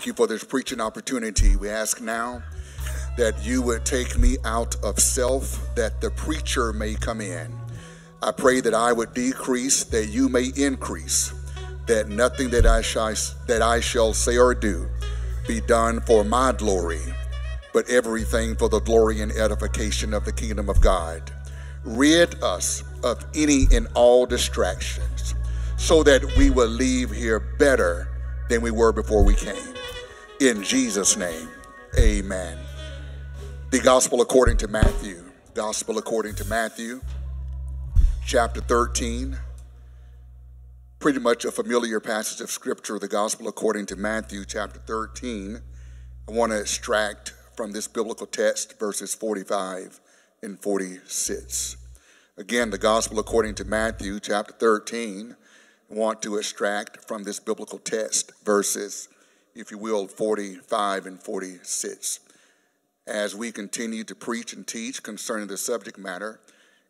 Thank you for this preaching opportunity. We ask now that you would take me out of self, that the preacher may come in. I pray that I would decrease, that you may increase, that nothing that I shall, that I shall say or do be done for my glory, but everything for the glory and edification of the kingdom of God. Rid us of any and all distractions so that we will leave here better than we were before we came. In Jesus' name, amen. The Gospel according to Matthew. Gospel according to Matthew, chapter 13. Pretty much a familiar passage of Scripture, the Gospel according to Matthew, chapter 13. I want to extract from this biblical text verses 45 and 46. Again, the Gospel according to Matthew, chapter 13 I want to extract from this biblical text verses, if you will, 45 and 46. As we continue to preach and teach concerning the subject matter,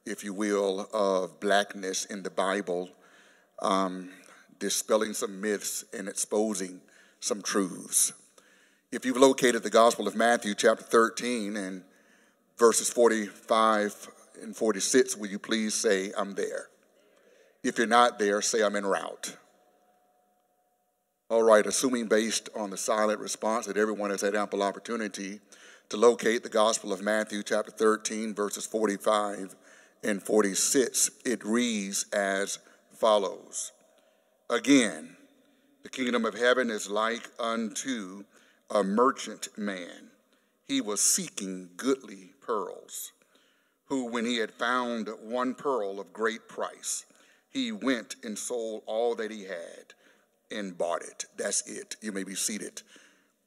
if you will, of blackness in the Bible, um, dispelling some myths and exposing some truths. If you've located the Gospel of Matthew, chapter 13, and verses 45 and 46, will you please say, I'm there? If you're not there, say I'm en route. All right, assuming based on the silent response that everyone has had ample opportunity to locate the Gospel of Matthew, chapter 13, verses 45 and 46, it reads as follows Again, the kingdom of heaven is like unto a merchant man. He was seeking goodly pearls, who, when he had found one pearl of great price, he went and sold all that he had and bought it. That's it. You may be seated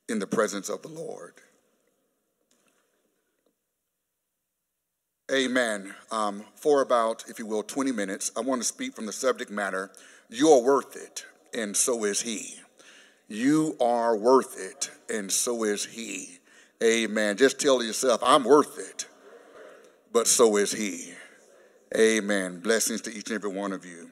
in the presence of the Lord. Amen. Um, for about, if you will, 20 minutes, I want to speak from the subject matter You're worth it, and so is He. You are worth it, and so is He. Amen. Just tell yourself, I'm worth it, but so is He. Amen. Blessings to each and every one of you.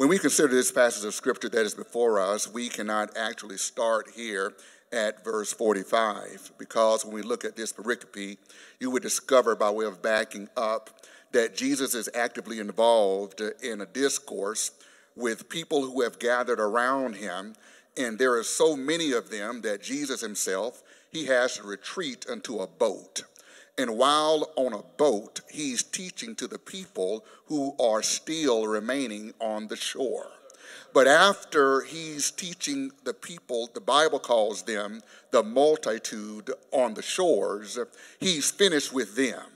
When we consider this passage of scripture that is before us, we cannot actually start here at verse 45 because when we look at this pericope, you would discover by way of backing up that Jesus is actively involved in a discourse with people who have gathered around him and there are so many of them that Jesus himself he has to retreat into a boat and while on a boat, he's teaching to the people who are still remaining on the shore. But after he's teaching the people, the Bible calls them the multitude on the shores, he's finished with them.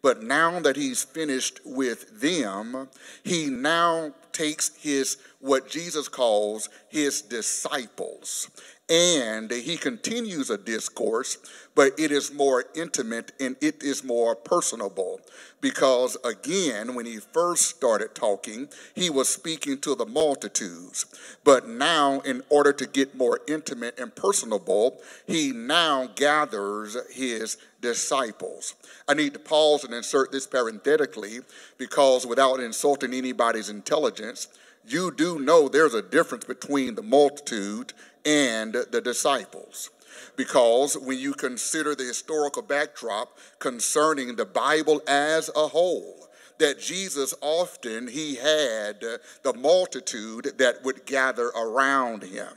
But now that he's finished with them, he now takes his, what Jesus calls his disciples, and he continues a discourse, but it is more intimate and it is more personable. Because again, when he first started talking, he was speaking to the multitudes. But now, in order to get more intimate and personable, he now gathers his disciples. I need to pause and insert this parenthetically because without insulting anybody's intelligence, you do know there's a difference between the multitude and the disciples. Because when you consider the historical backdrop concerning the Bible as a whole, that Jesus often he had the multitude that would gather around him.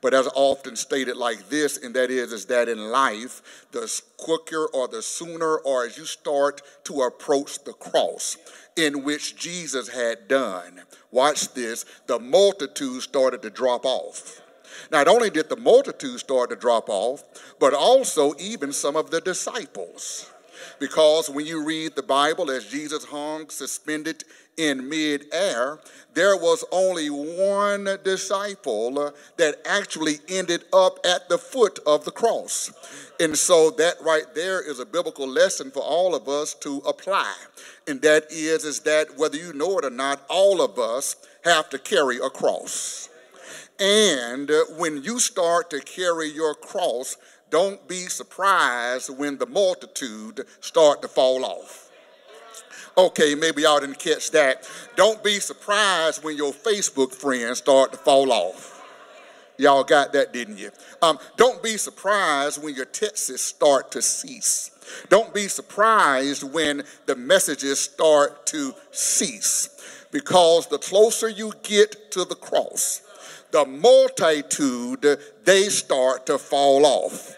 But as often stated like this, and that is, is that in life, the quicker or the sooner or as you start to approach the cross, in which Jesus had done, watch this, the multitude started to drop off. Not only did the multitude start to drop off, but also even some of the disciples. Because when you read the Bible as Jesus hung suspended in midair, there was only one disciple that actually ended up at the foot of the cross. And so that right there is a biblical lesson for all of us to apply. And that is is that whether you know it or not, all of us have to carry a cross. And when you start to carry your cross, don't be surprised when the multitude start to fall off. Okay, maybe y'all didn't catch that. Don't be surprised when your Facebook friends start to fall off. Y'all got that, didn't you? Um, don't be surprised when your texts start to cease. Don't be surprised when the messages start to cease. Because the closer you get to the cross, the multitude, they start to fall off.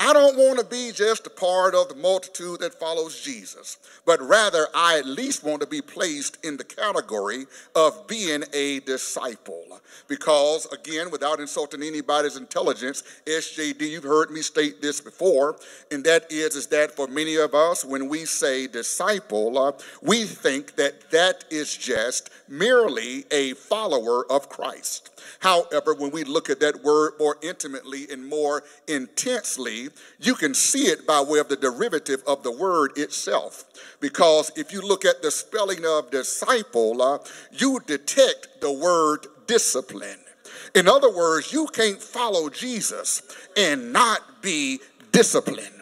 I don't want to be just a part of the multitude that follows Jesus, but rather I at least want to be placed in the category of being a disciple. Because, again, without insulting anybody's intelligence, SJD, you've heard me state this before, and that is, is that for many of us, when we say disciple, uh, we think that that is just merely a follower of Christ. However, when we look at that word more intimately and more intensely, you can see it by way of the derivative of the word itself. Because if you look at the spelling of disciple, uh, you detect the word discipline. In other words, you can't follow Jesus and not be disciplined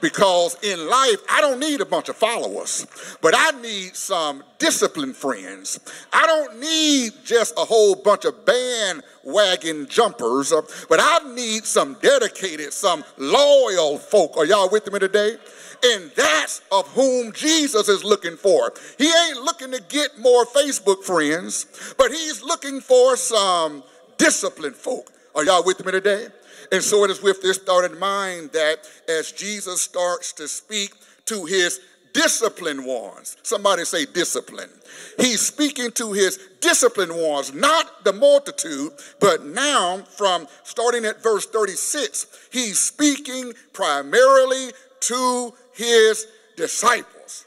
because in life, I don't need a bunch of followers, but I need some disciplined friends. I don't need just a whole bunch of bandwagon jumpers, uh, but I need some dedicated, some loyal folk. Are y'all with me today? And that's of whom Jesus is looking for. He ain't looking to get more Facebook friends, but he's looking for some disciplined folk Are y'all with me today? And so it is with this thought in mind that as Jesus starts to speak to his disciplined ones, somebody say discipline. He's speaking to his disciplined ones, not the multitude, but now from starting at verse 36, he's speaking primarily to his disciples.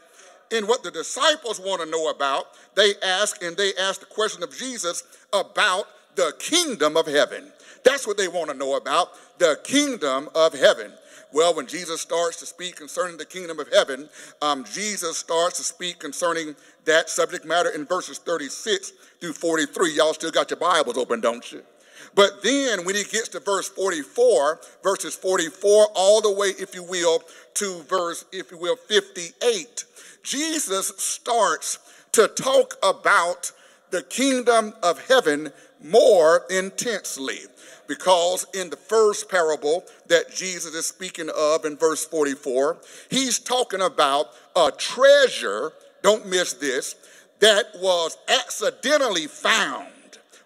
And what the disciples want to know about, they ask, and they ask the question of Jesus about the kingdom of heaven. That's what they want to know about the kingdom of heaven. Well, when Jesus starts to speak concerning the kingdom of heaven, um, Jesus starts to speak concerning that subject matter in verses 36 through 43. Y'all still got your Bibles open, don't you? But then when he gets to verse 44, verses 44 all the way, if you will, to verse, if you will, 58, Jesus starts to talk about the kingdom of heaven more intensely. Because in the first parable that Jesus is speaking of in verse 44, he's talking about a treasure, don't miss this, that was accidentally found.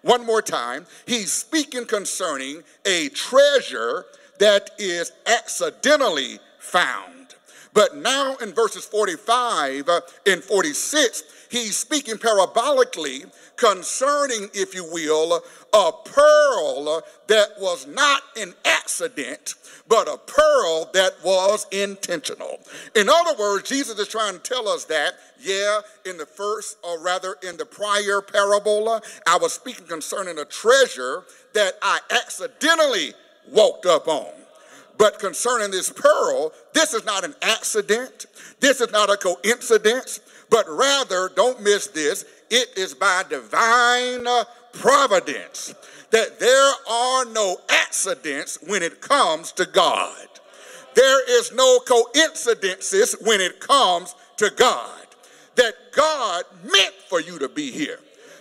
One more time, he's speaking concerning a treasure that is accidentally found. But now in verses 45 uh, and 46, he's speaking parabolically concerning, if you will, a pearl that was not an accident, but a pearl that was intentional. In other words, Jesus is trying to tell us that, yeah, in the first, or rather in the prior parable, I was speaking concerning a treasure that I accidentally walked up on. But concerning this pearl, this is not an accident. This is not a coincidence, but rather, don't miss this, it is by divine uh, providence that there are no accidents when it comes to God. There is no coincidences when it comes to God. That God meant for you to be here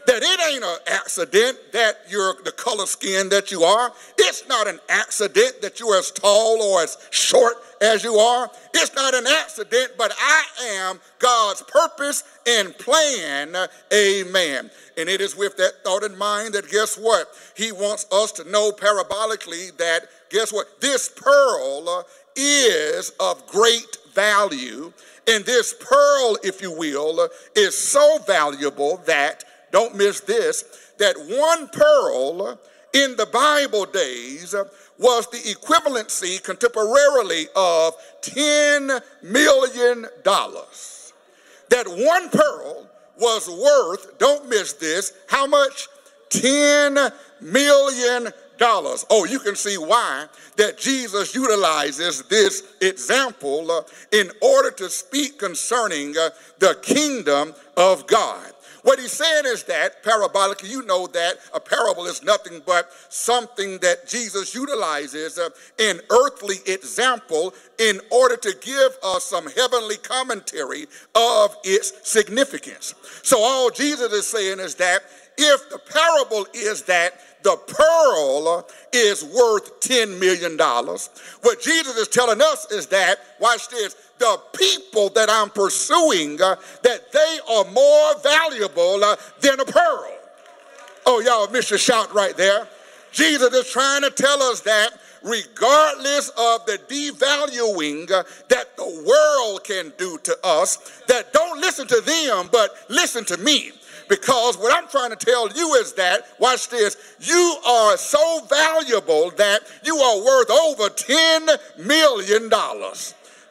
that it ain't an accident that you're the color skin that you are. It's not an accident that you're as tall or as short as you are. It's not an accident, but I am God's purpose and plan. Amen. And it is with that thought in mind that guess what? He wants us to know parabolically that guess what? This pearl is of great value. And this pearl, if you will, is so valuable that don't miss this, that one pearl in the Bible days was the equivalency contemporarily of $10 million. That one pearl was worth, don't miss this, how much? $10 million. Oh, you can see why that Jesus utilizes this example uh, in order to speak concerning uh, the kingdom of God. What he's saying is that, parabolically, you know that a parable is nothing but something that Jesus utilizes uh, in earthly example in order to give us some heavenly commentary of its significance. So all Jesus is saying is that if the parable is that the pearl is worth $10 million, what Jesus is telling us is that, watch this, the people that I'm pursuing, uh, that they are more valuable uh, than a pearl. Oh, y'all missed a shout right there. Jesus is trying to tell us that regardless of the devaluing uh, that the world can do to us, that don't listen to them, but listen to me. Because what I'm trying to tell you is that, watch this, you are so valuable that you are worth over $10 million.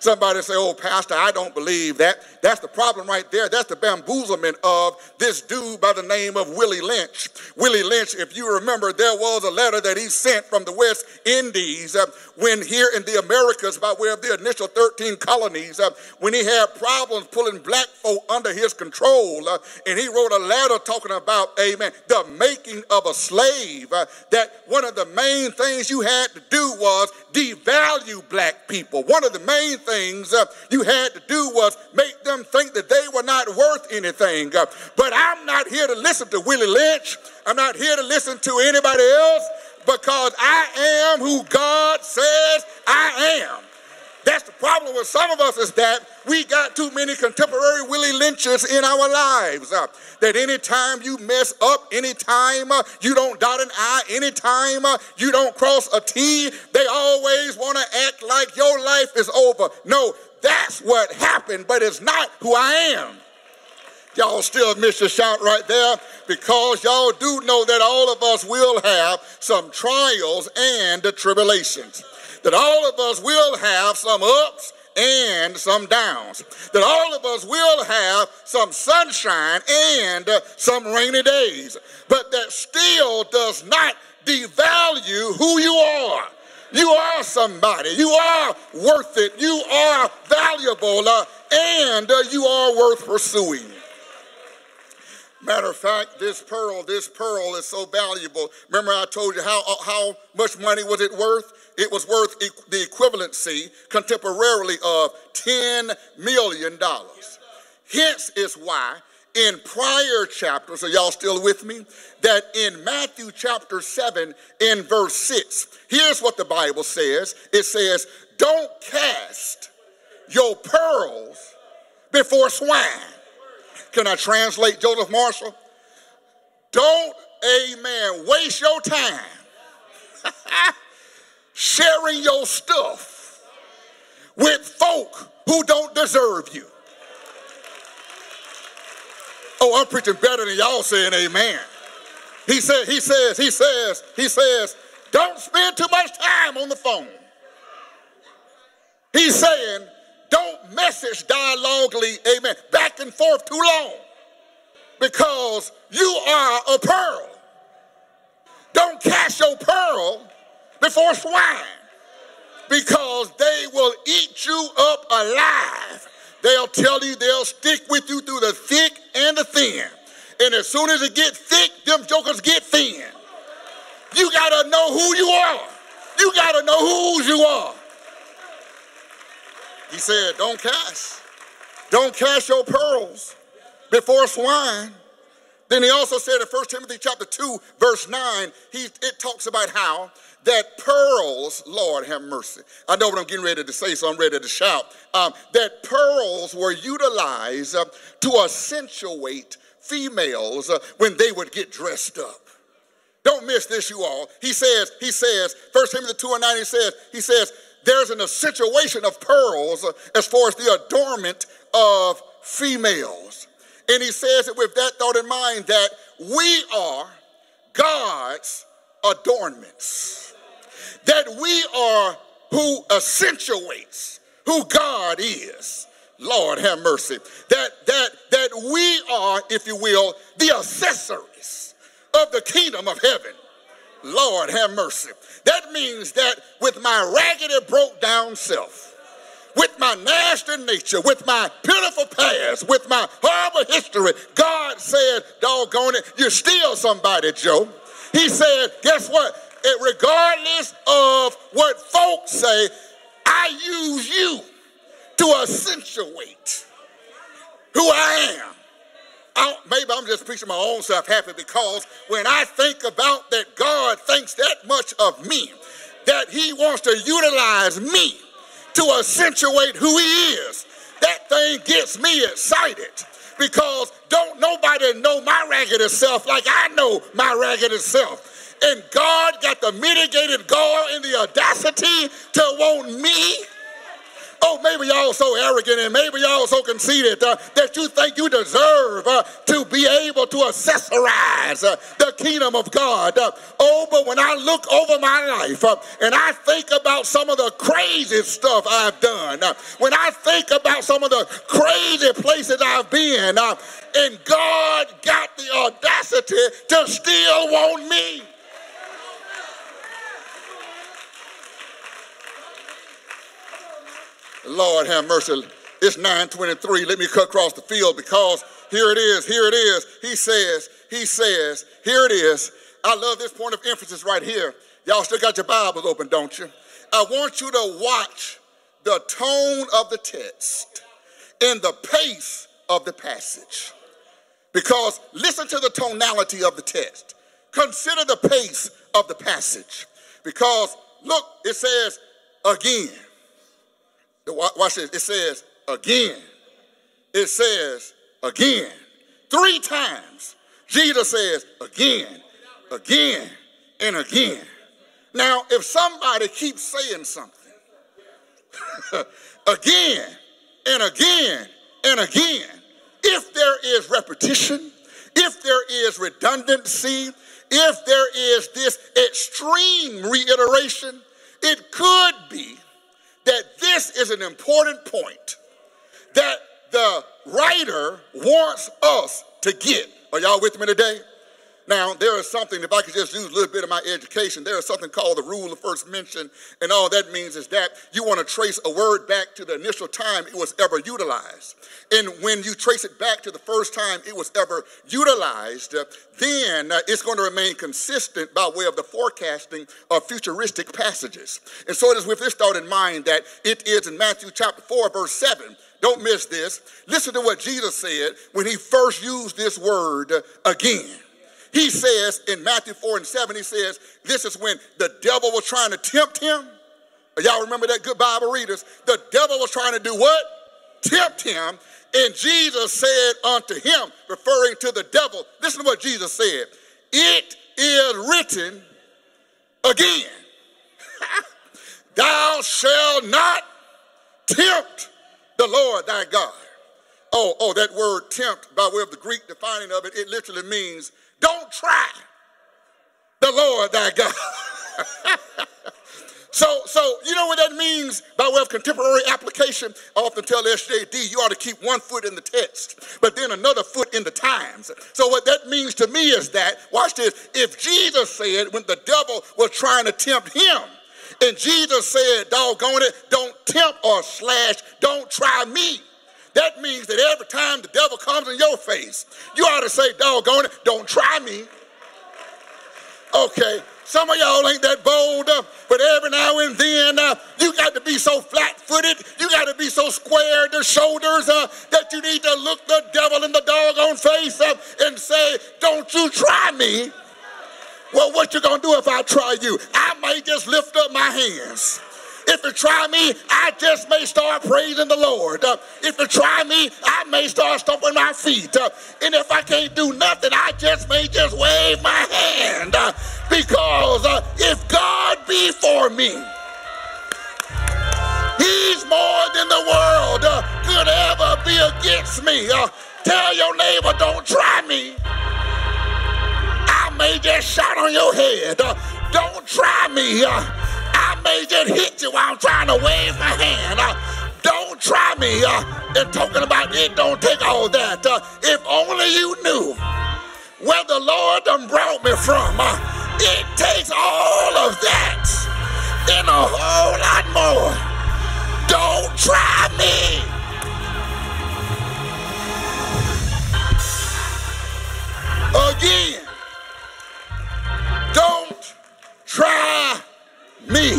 Somebody say, oh, Pastor, I don't believe that. That's the problem right there. That's the bamboozlement of this dude by the name of Willie Lynch. Willie Lynch, if you remember, there was a letter that he sent from the West Indies uh, when here in the Americas, by way of the initial 13 colonies, uh, when he had problems pulling black folk under his control. Uh, and he wrote a letter talking about, amen, the making of a slave. Uh, that one of the main things you had to do was devalue black people. One of the main things uh, you had to do was make them think that they were not worth anything. Uh, but I'm not here to listen to Willie Lynch. I'm not here to listen to anybody else because I am who God says I am. That's the problem with some of us is that we got too many contemporary Willie Lynches in our lives. Uh, that anytime you mess up, anytime uh, you don't dot an I, anytime uh, you don't cross a T, they always want to act like your life is over. No, that's what happened, but it's not who I am. Y'all still miss your shout right there because y'all do know that all of us will have some trials and tribulations. That all of us will have some ups and some downs. That all of us will have some sunshine and some rainy days. But that still does not devalue who you are. You are somebody. You are worth it. You are valuable. Uh, and uh, you are worth pursuing. Matter of fact, this pearl, this pearl is so valuable. Remember, I told you how, uh, how much money was it worth? It was worth the equivalency contemporarily of $10 million. Hence is why in prior chapters, are y'all still with me? That in Matthew chapter 7, in verse 6, here's what the Bible says it says, Don't cast your pearls before swine can I translate Joseph Marshall? Don't, amen, waste your time *laughs* sharing your stuff with folk who don't deserve you. Oh, I'm preaching better than y'all saying amen. He said, he says, he says, he says, don't spend too much time on the phone. He's saying, don't message dialogically, amen, back and forth too long because you are a pearl. Don't cast your pearl before swine because they will eat you up alive. They'll tell you they'll stick with you through the thick and the thin. And as soon as it gets thick, them jokers get thin. You gotta know who you are. You gotta know whose you are. He said, Don't cast. Don't cast your pearls before swine. Then he also said in 1 Timothy chapter 2, verse 9, he, it talks about how that pearls, Lord have mercy. I know what I'm getting ready to say, so I'm ready to shout. Um, that pearls were utilized uh, to accentuate females uh, when they would get dressed up. Don't miss this, you all. He says, he says, 1 Timothy 2 and 9, he says, he says, there's an accentuation of pearls as far as the adornment of females. And he says it with that thought in mind that we are God's adornments. That we are who accentuates who God is. Lord have mercy. That that that we are, if you will, the accessories of the kingdom of heaven. Lord have mercy. That means that with my raggedy, broke down self, with my nasty nature, with my pitiful past, with my horrible history, God said, doggone it, you're still somebody, Joe. He said, guess what? It, regardless of what folks say, I use you to accentuate who I am. Maybe I'm just preaching my own self happy because when I think about that God thinks that much of me, that He wants to utilize me to accentuate who He is, that thing gets me excited because don't nobody know my raggedy self like I know my raggedy self. And God got the mitigated gall and the audacity to want me Oh, maybe y'all so arrogant and maybe y'all so conceited uh, that you think you deserve uh, to be able to accessorize uh, the kingdom of God. Uh, oh, but when I look over my life uh, and I think about some of the crazy stuff I've done, uh, when I think about some of the crazy places I've been, and God got the audacity to still want me. Lord have mercy. It's 923. Let me cut across the field because here it is. Here it is. He says, he says, here it is. I love this point of emphasis right here. Y'all still got your Bibles open, don't you? I want you to watch the tone of the text and the pace of the passage. Because listen to the tonality of the text. Consider the pace of the passage. Because look, it says again Watch this. It says again. It says again. Three times. Jesus says again, again, and again. Now, if somebody keeps saying something *laughs* again and again and again, if there is repetition, if there is redundancy, if there is this extreme reiteration, it could be that this is an important point that the writer wants us to get. Are y'all with me today? Now, there is something, if I could just use a little bit of my education, there is something called the rule of first mention, and all that means is that you want to trace a word back to the initial time it was ever utilized. And when you trace it back to the first time it was ever utilized, uh, then uh, it's going to remain consistent by way of the forecasting of futuristic passages. And so it is with this thought in mind that it is in Matthew chapter 4, verse 7. Don't miss this. Listen to what Jesus said when he first used this word uh, again. He says in Matthew 4 and 7, he says, This is when the devil was trying to tempt him. Y'all remember that good Bible readers? The devil was trying to do what? Tempt him. And Jesus said unto him, referring to the devil, listen to what Jesus said. It is written again, *laughs* Thou shalt not tempt the Lord thy God. Oh, oh, that word tempt, by way of the Greek defining of it, it literally means don't try the Lord thy God. *laughs* so, so you know what that means by way of contemporary application? I often tell SJD you ought to keep one foot in the text, but then another foot in the times. So what that means to me is that, watch this, if Jesus said when the devil was trying to tempt him, and Jesus said, doggone it, don't tempt or slash, don't try me. That means that every time the devil comes in your face, you ought to say, doggone it, don't try me. Okay, some of y'all ain't that bold, uh, but every now and then uh, you got to be so flat footed, you got to be so square the shoulders uh, that you need to look the devil in the doggone face uh, and say, Don't you try me. Well, what you gonna do if I try you? I might just lift up my hands. If you try me, I just may start praising the Lord. Uh, if you try me, I may start stomping my feet. Uh, and if I can't do nothing, I just may just wave my hand. Uh, because uh, if God be for me, He's more than the world uh, could ever be against me. Uh, tell your neighbor, don't try me. I may just shout on your head. don't try me. Just hit you while I'm trying to wave my hand. Uh, don't try me. Uh, and talking about it don't take all that. Uh, if only you knew where the Lord done brought me from. Uh, it takes all of that and a whole lot more. Don't try me. Again, don't try me.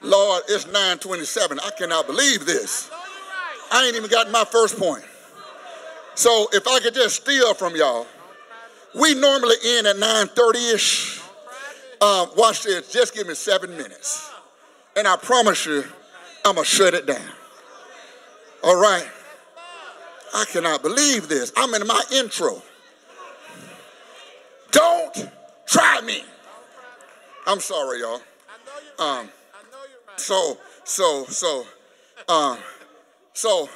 Lord, it's 927. I cannot believe this. I ain't even gotten my first point. So if I could just steal from y'all, we normally end at 9.30ish. Um, watch this, just give me seven minutes. And I promise you, I'm going to shut it down. All right. I cannot believe this. I'm in my intro. Don't try me. I'm sorry, y'all. Um, so, so, so, um, so,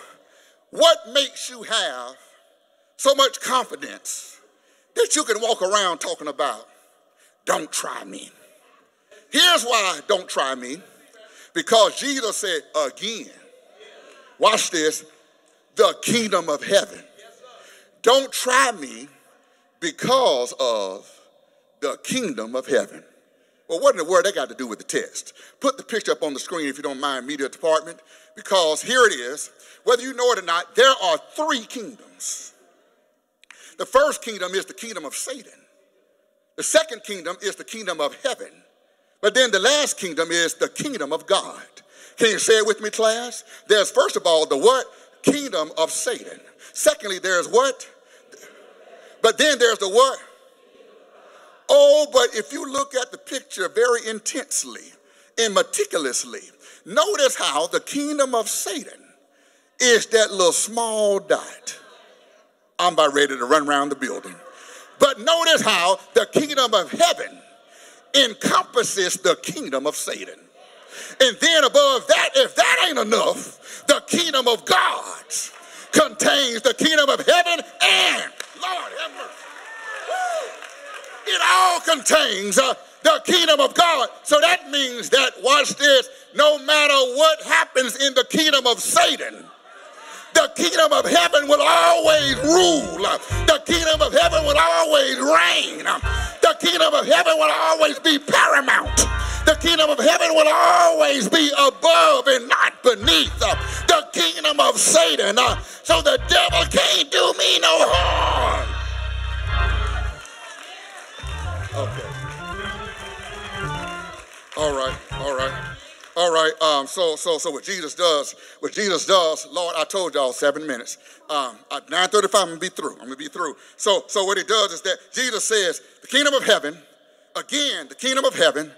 what makes you have so much confidence that you can walk around talking about, don't try me? Here's why don't try me. Because Jesus said again, watch this, the kingdom of heaven. Don't try me because of the kingdom of heaven. Well, what in the world that got to do with the test? Put the picture up on the screen if you don't mind, media department, because here it is. Whether you know it or not, there are three kingdoms. The first kingdom is the kingdom of Satan. The second kingdom is the kingdom of heaven. But then the last kingdom is the kingdom of God. Can you say it with me, class? There's first of all the what? Kingdom of Satan. Secondly, there's what? But then there's the what? Oh, but if you look at the picture very intensely, and meticulously. Notice how the kingdom of Satan is that little small dot. I'm about ready to run around the building. But notice how the kingdom of heaven encompasses the kingdom of Satan. And then above that, if that ain't enough, the kingdom of God contains the kingdom of heaven and, Lord have mercy, it all contains uh, the kingdom of God. So that means that, watch this, no matter what happens in the kingdom of Satan, the kingdom of heaven will always rule. The kingdom of heaven will always reign. The kingdom of heaven will always be paramount. The kingdom of heaven will always be above and not beneath the kingdom of Satan. So the devil can't do me no harm. Okay. All right, all right. All right. Um, so, so, so what Jesus does, what Jesus does, Lord, I told y'all seven minutes. Um, at 9:35, I'm gonna be through. I'm gonna be through. So, so what he does is that Jesus says, the kingdom of heaven, again, the kingdom of heaven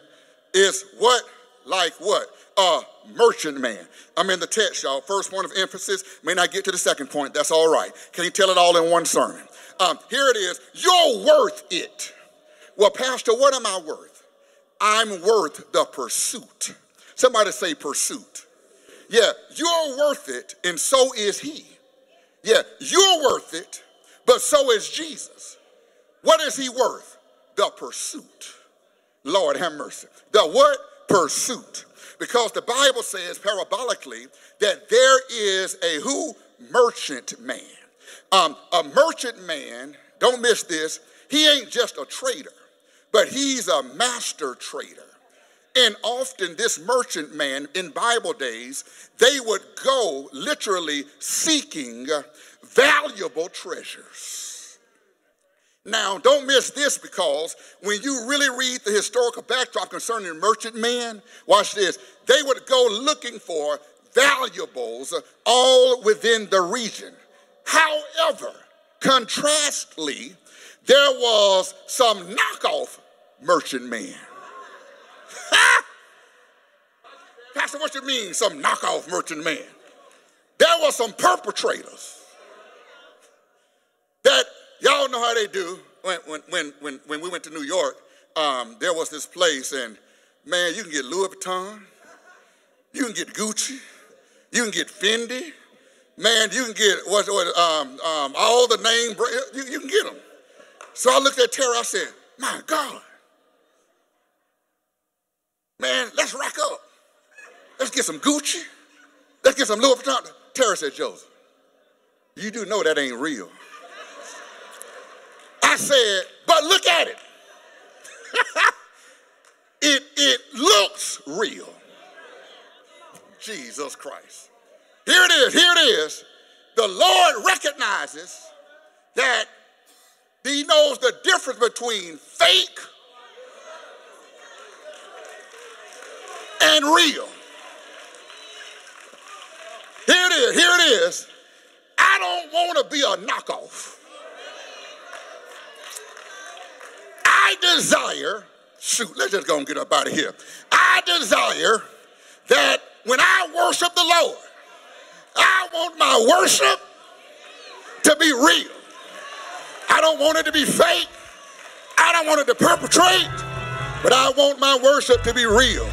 is what, like what? A merchant man. I'm in the text, y'all. First point of emphasis. May not get to the second point. That's all right. Can you tell it all in one sermon? Um, here it is. You're worth it. Well, Pastor, what am I worth? I'm worth the pursuit. Somebody say pursuit. Yeah, you're worth it, and so is he. Yeah, you're worth it, but so is Jesus. What is he worth? The pursuit. Lord have mercy. The what? Pursuit. Because the Bible says parabolically that there is a who? Merchant man. Um, a merchant man, don't miss this, he ain't just a trader, but he's a master trader. And often, this merchant man in Bible days, they would go literally seeking valuable treasures. Now, don't miss this because when you really read the historical backdrop concerning merchant men, watch this, they would go looking for valuables all within the region. However, contrastly, there was some knockoff merchant men *laughs* Pastor, what you mean, some knockoff merchant man? There were some perpetrators that y'all know how they do. When, when, when, when we went to New York, um, there was this place, and man, you can get Louis Vuitton, you can get Gucci, you can get Fendi, man, you can get what, what um, um, all the name, you, you can get them. So I looked at Terry, I said, my God, man, let's rack up. Let's get some Gucci. Let's get some Louis Vuitton. Terry said, Joseph, you do know that ain't real. I said, but look at it. *laughs* it, it looks real. Jesus Christ. Here it is, here it is. The Lord recognizes that he knows the difference between fake and real. Here it is, here it is. I don't want to be a knockoff. I desire, shoot, let's just go and get up out of here. I desire that when I worship the Lord, I want my worship to be real. I don't want it to be fake. I don't want it to perpetrate, but I want my worship to be real.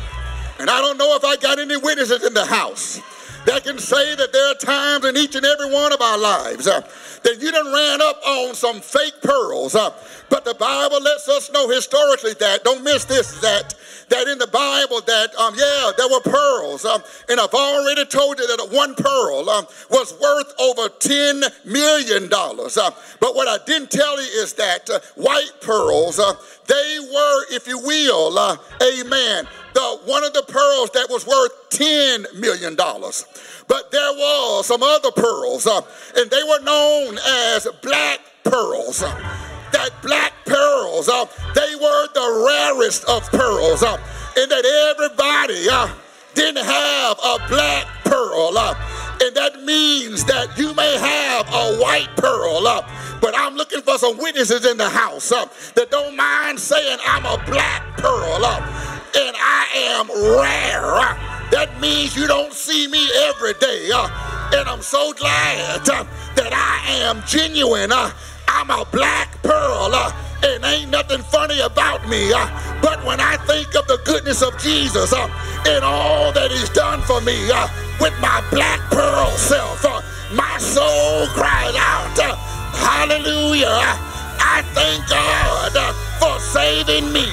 And I don't know if I got any witnesses in the house that can say that there are times in each and every one of our lives uh, that you done ran up on some fake pearls. Uh, but the Bible lets us know historically that, don't miss this, that that in the Bible that, um, yeah, there were pearls. Um, and I've already told you that one pearl um, was worth over $10 million. Uh, but what I didn't tell you is that uh, white pearls, uh, they were, if you will, uh, amen, the, one of the pearls that was worth $10 million. But there was some other pearls, uh, and they were known as black pearls. Uh, that black pearls, uh, they were the rarest of pearls, uh, and that everybody uh, didn't have a black pearl. Uh, and that means that you may have a white pearl, but I'm looking for some witnesses in the house uh, that don't mind saying I'm a black pearl. Uh, and I am rare. That means you don't see me every day. Uh, and I'm so glad uh, that I am genuine. Uh, I'm a black pearl. Uh, and ain't nothing funny about me. Uh, but when I think of the goodness of Jesus uh, and all that he's done for me uh, with my black pearl self, uh, my soul cries out, uh, Hallelujah. I thank God uh, for saving me.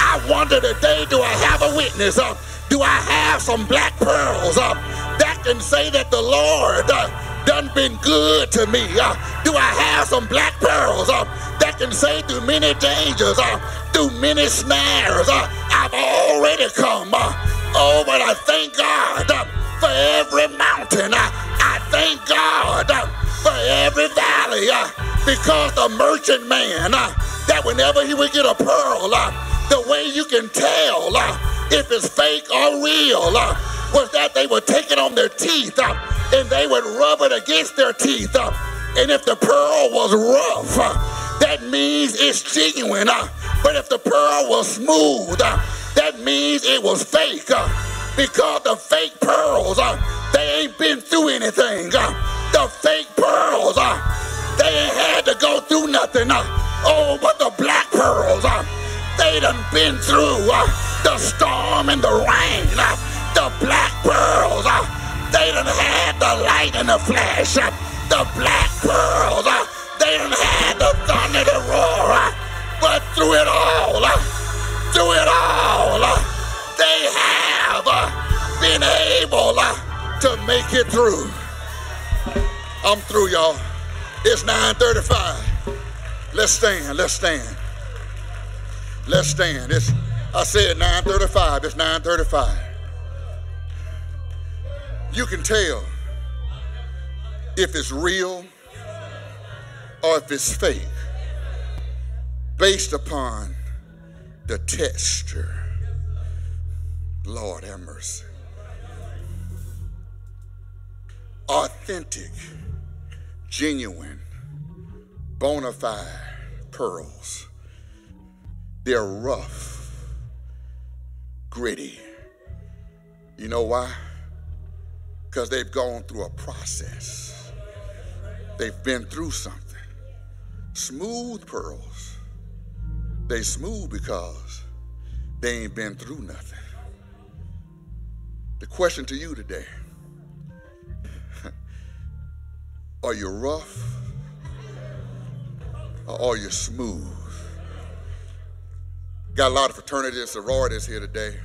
I wonder today, do I have a witness? Uh, do I have some black pearls uh, that can say that the Lord uh, done been good to me? Uh, do I have some black pearls uh, that can say through many dangers, through many snares, I've already come? Oh, but I thank God for every mountain. I thank God for every valley uh, because the merchant man, uh, that whenever he would get a pearl, uh, the way you can tell uh, if it's fake or real uh, was that they would take it on their teeth uh, and they would rub it against their teeth. And if the pearl was rough, that means it's genuine. But if the pearl was smooth, that means it was fake. Because the fake pearls, uh, they ain't been through anything. Uh, the fake pearls, uh, they ain't had to go through nothing. Uh, oh, but the black pearls, uh, they done been through uh, the storm and the rain. Uh, the black pearls, uh, they done had the light and the flash. Uh, the black pearls, uh, they done had the thunder, and the roar. Uh, but through it all, uh, through it all, uh, they have been able to make it through. I'm through, y'all. It's 9:35. Let's stand. Let's stand. Let's stand. It's I said 9:35. It's 9:35. You can tell if it's real or if it's fake based upon the texture. Lord have mercy. Authentic, genuine, bona fide pearls. They're rough, gritty. You know why? Because they've gone through a process. They've been through something. Smooth pearls. They smooth because they ain't been through nothing. The question to you today *laughs* are you rough or are you smooth? Got a lot of fraternities and sororities here today,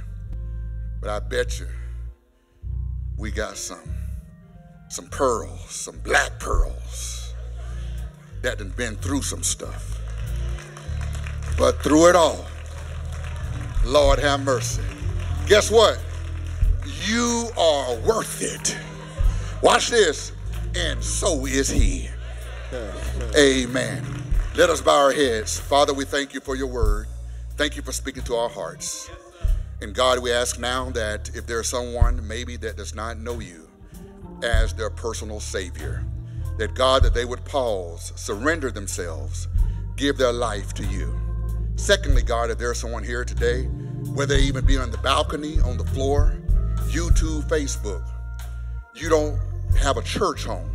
but I bet you we got some some pearls, some black pearls that have been through some stuff. But through it all, Lord have mercy. Guess what? You are worth it. Watch this. And so is he. Amen. Let us bow our heads. Father, we thank you for your word. Thank you for speaking to our hearts. And God, we ask now that if there's someone maybe that does not know you as their personal Savior, that God, that they would pause, surrender themselves, give their life to you. Secondly, God, if there's someone here today, whether they even be on the balcony, on the floor, YouTube, Facebook, you don't have a church home,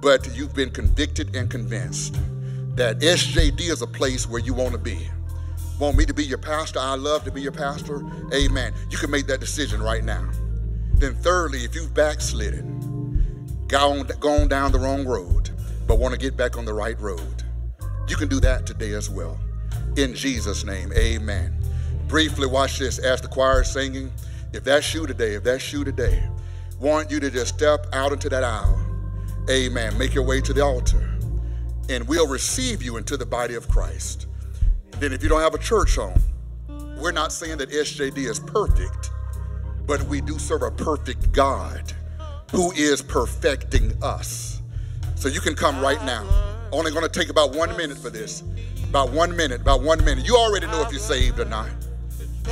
but you've been convicted and convinced that SJD is a place where you want to be. Want me to be your pastor? I love to be your pastor. Amen. You can make that decision right now. Then, thirdly, if you've backslidden, gone, gone down the wrong road, but want to get back on the right road, you can do that today as well. In Jesus' name, amen. Briefly, watch this. As the choir is singing, if that's you today, if that's you today, want you to just step out into that aisle. Amen. Make your way to the altar, and we'll receive you into the body of Christ. Then, if you don't have a church home, we're not saying that SJD is perfect, but we do serve a perfect God who is perfecting us. So you can come right now. Only going to take about one minute for this. About one minute, about one minute. You already know if you're saved or not.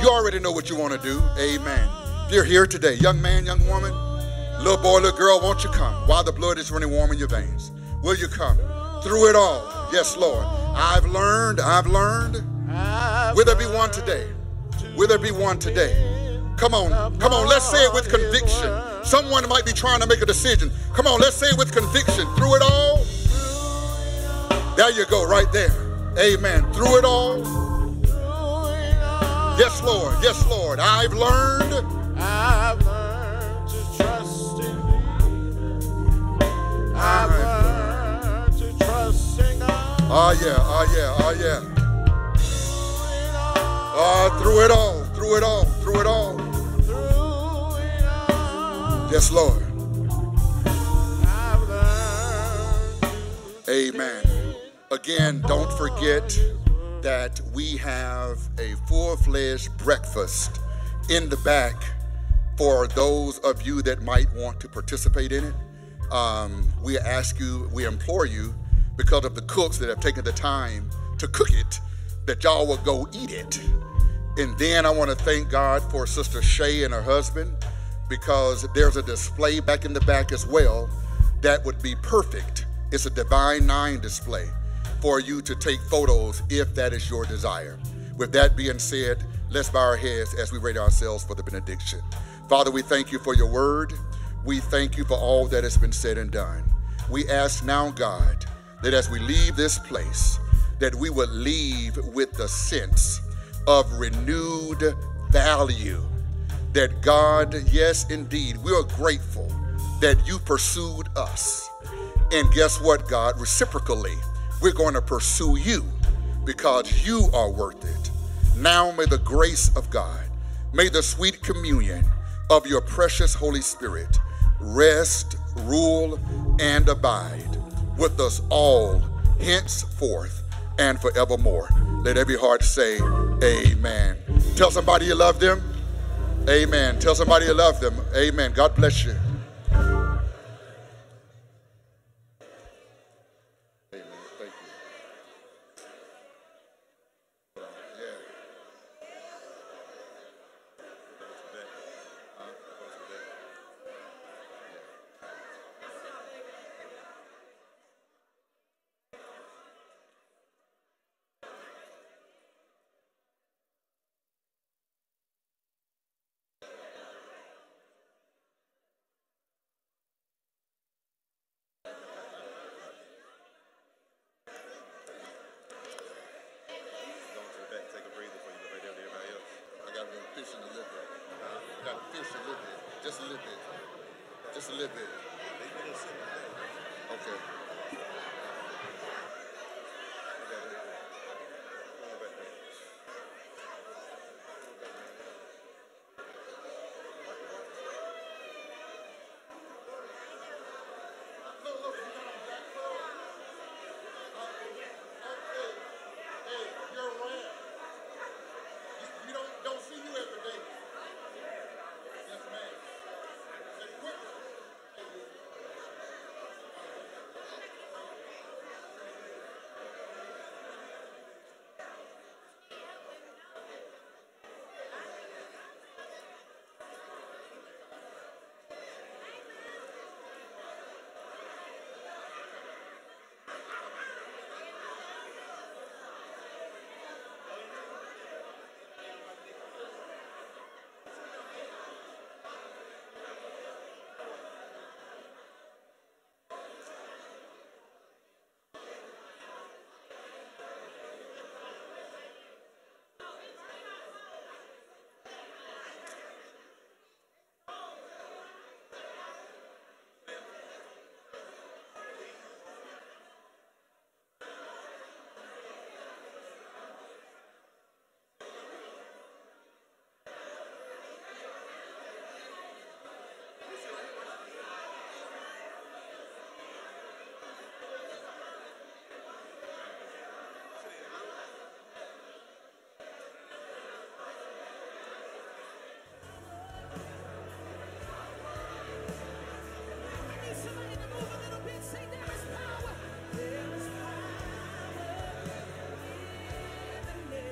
You already know what you want to do. Amen. You're here today, young man, young woman, little boy, little girl, won't you come? While the blood is running warm in your veins, will you come? Through it all. Yes, Lord. I've learned, I've learned. Will there be one today? Will there be one today? Come on, come on, let's say it with conviction. Someone might be trying to make a decision. Come on, let's say it with conviction. Through it all. There you go, right there. Amen. Through it all. Yes, Lord. Yes, Lord. I've learned. I've learned to trust in thee. I've learned to trust in God. Oh, yeah. Oh, yeah. Oh, yeah. Oh, through it all. Through it all. Through it all. Yes, Lord. Amen. Again, don't forget that we have a full fledged breakfast in the back for those of you that might want to participate in it. Um, we ask you, we implore you, because of the cooks that have taken the time to cook it, that y'all will go eat it. And then I want to thank God for Sister Shay and her husband because there's a display back in the back as well that would be perfect. It's a Divine Nine display for you to take photos if that is your desire. With that being said, let's bow our heads as we ready ourselves for the benediction. Father, we thank you for your word. We thank you for all that has been said and done. We ask now, God, that as we leave this place, that we would leave with the sense of renewed value. That God, yes, indeed, we are grateful that you pursued us. And guess what, God? Reciprocally, we're going to pursue you because you are worth it. Now may the grace of God, may the sweet communion of your precious Holy Spirit rest, rule, and abide with us all henceforth and forevermore. Let every heart say, Amen. Tell somebody you love them. Amen. Tell somebody you love them. Amen. God bless you.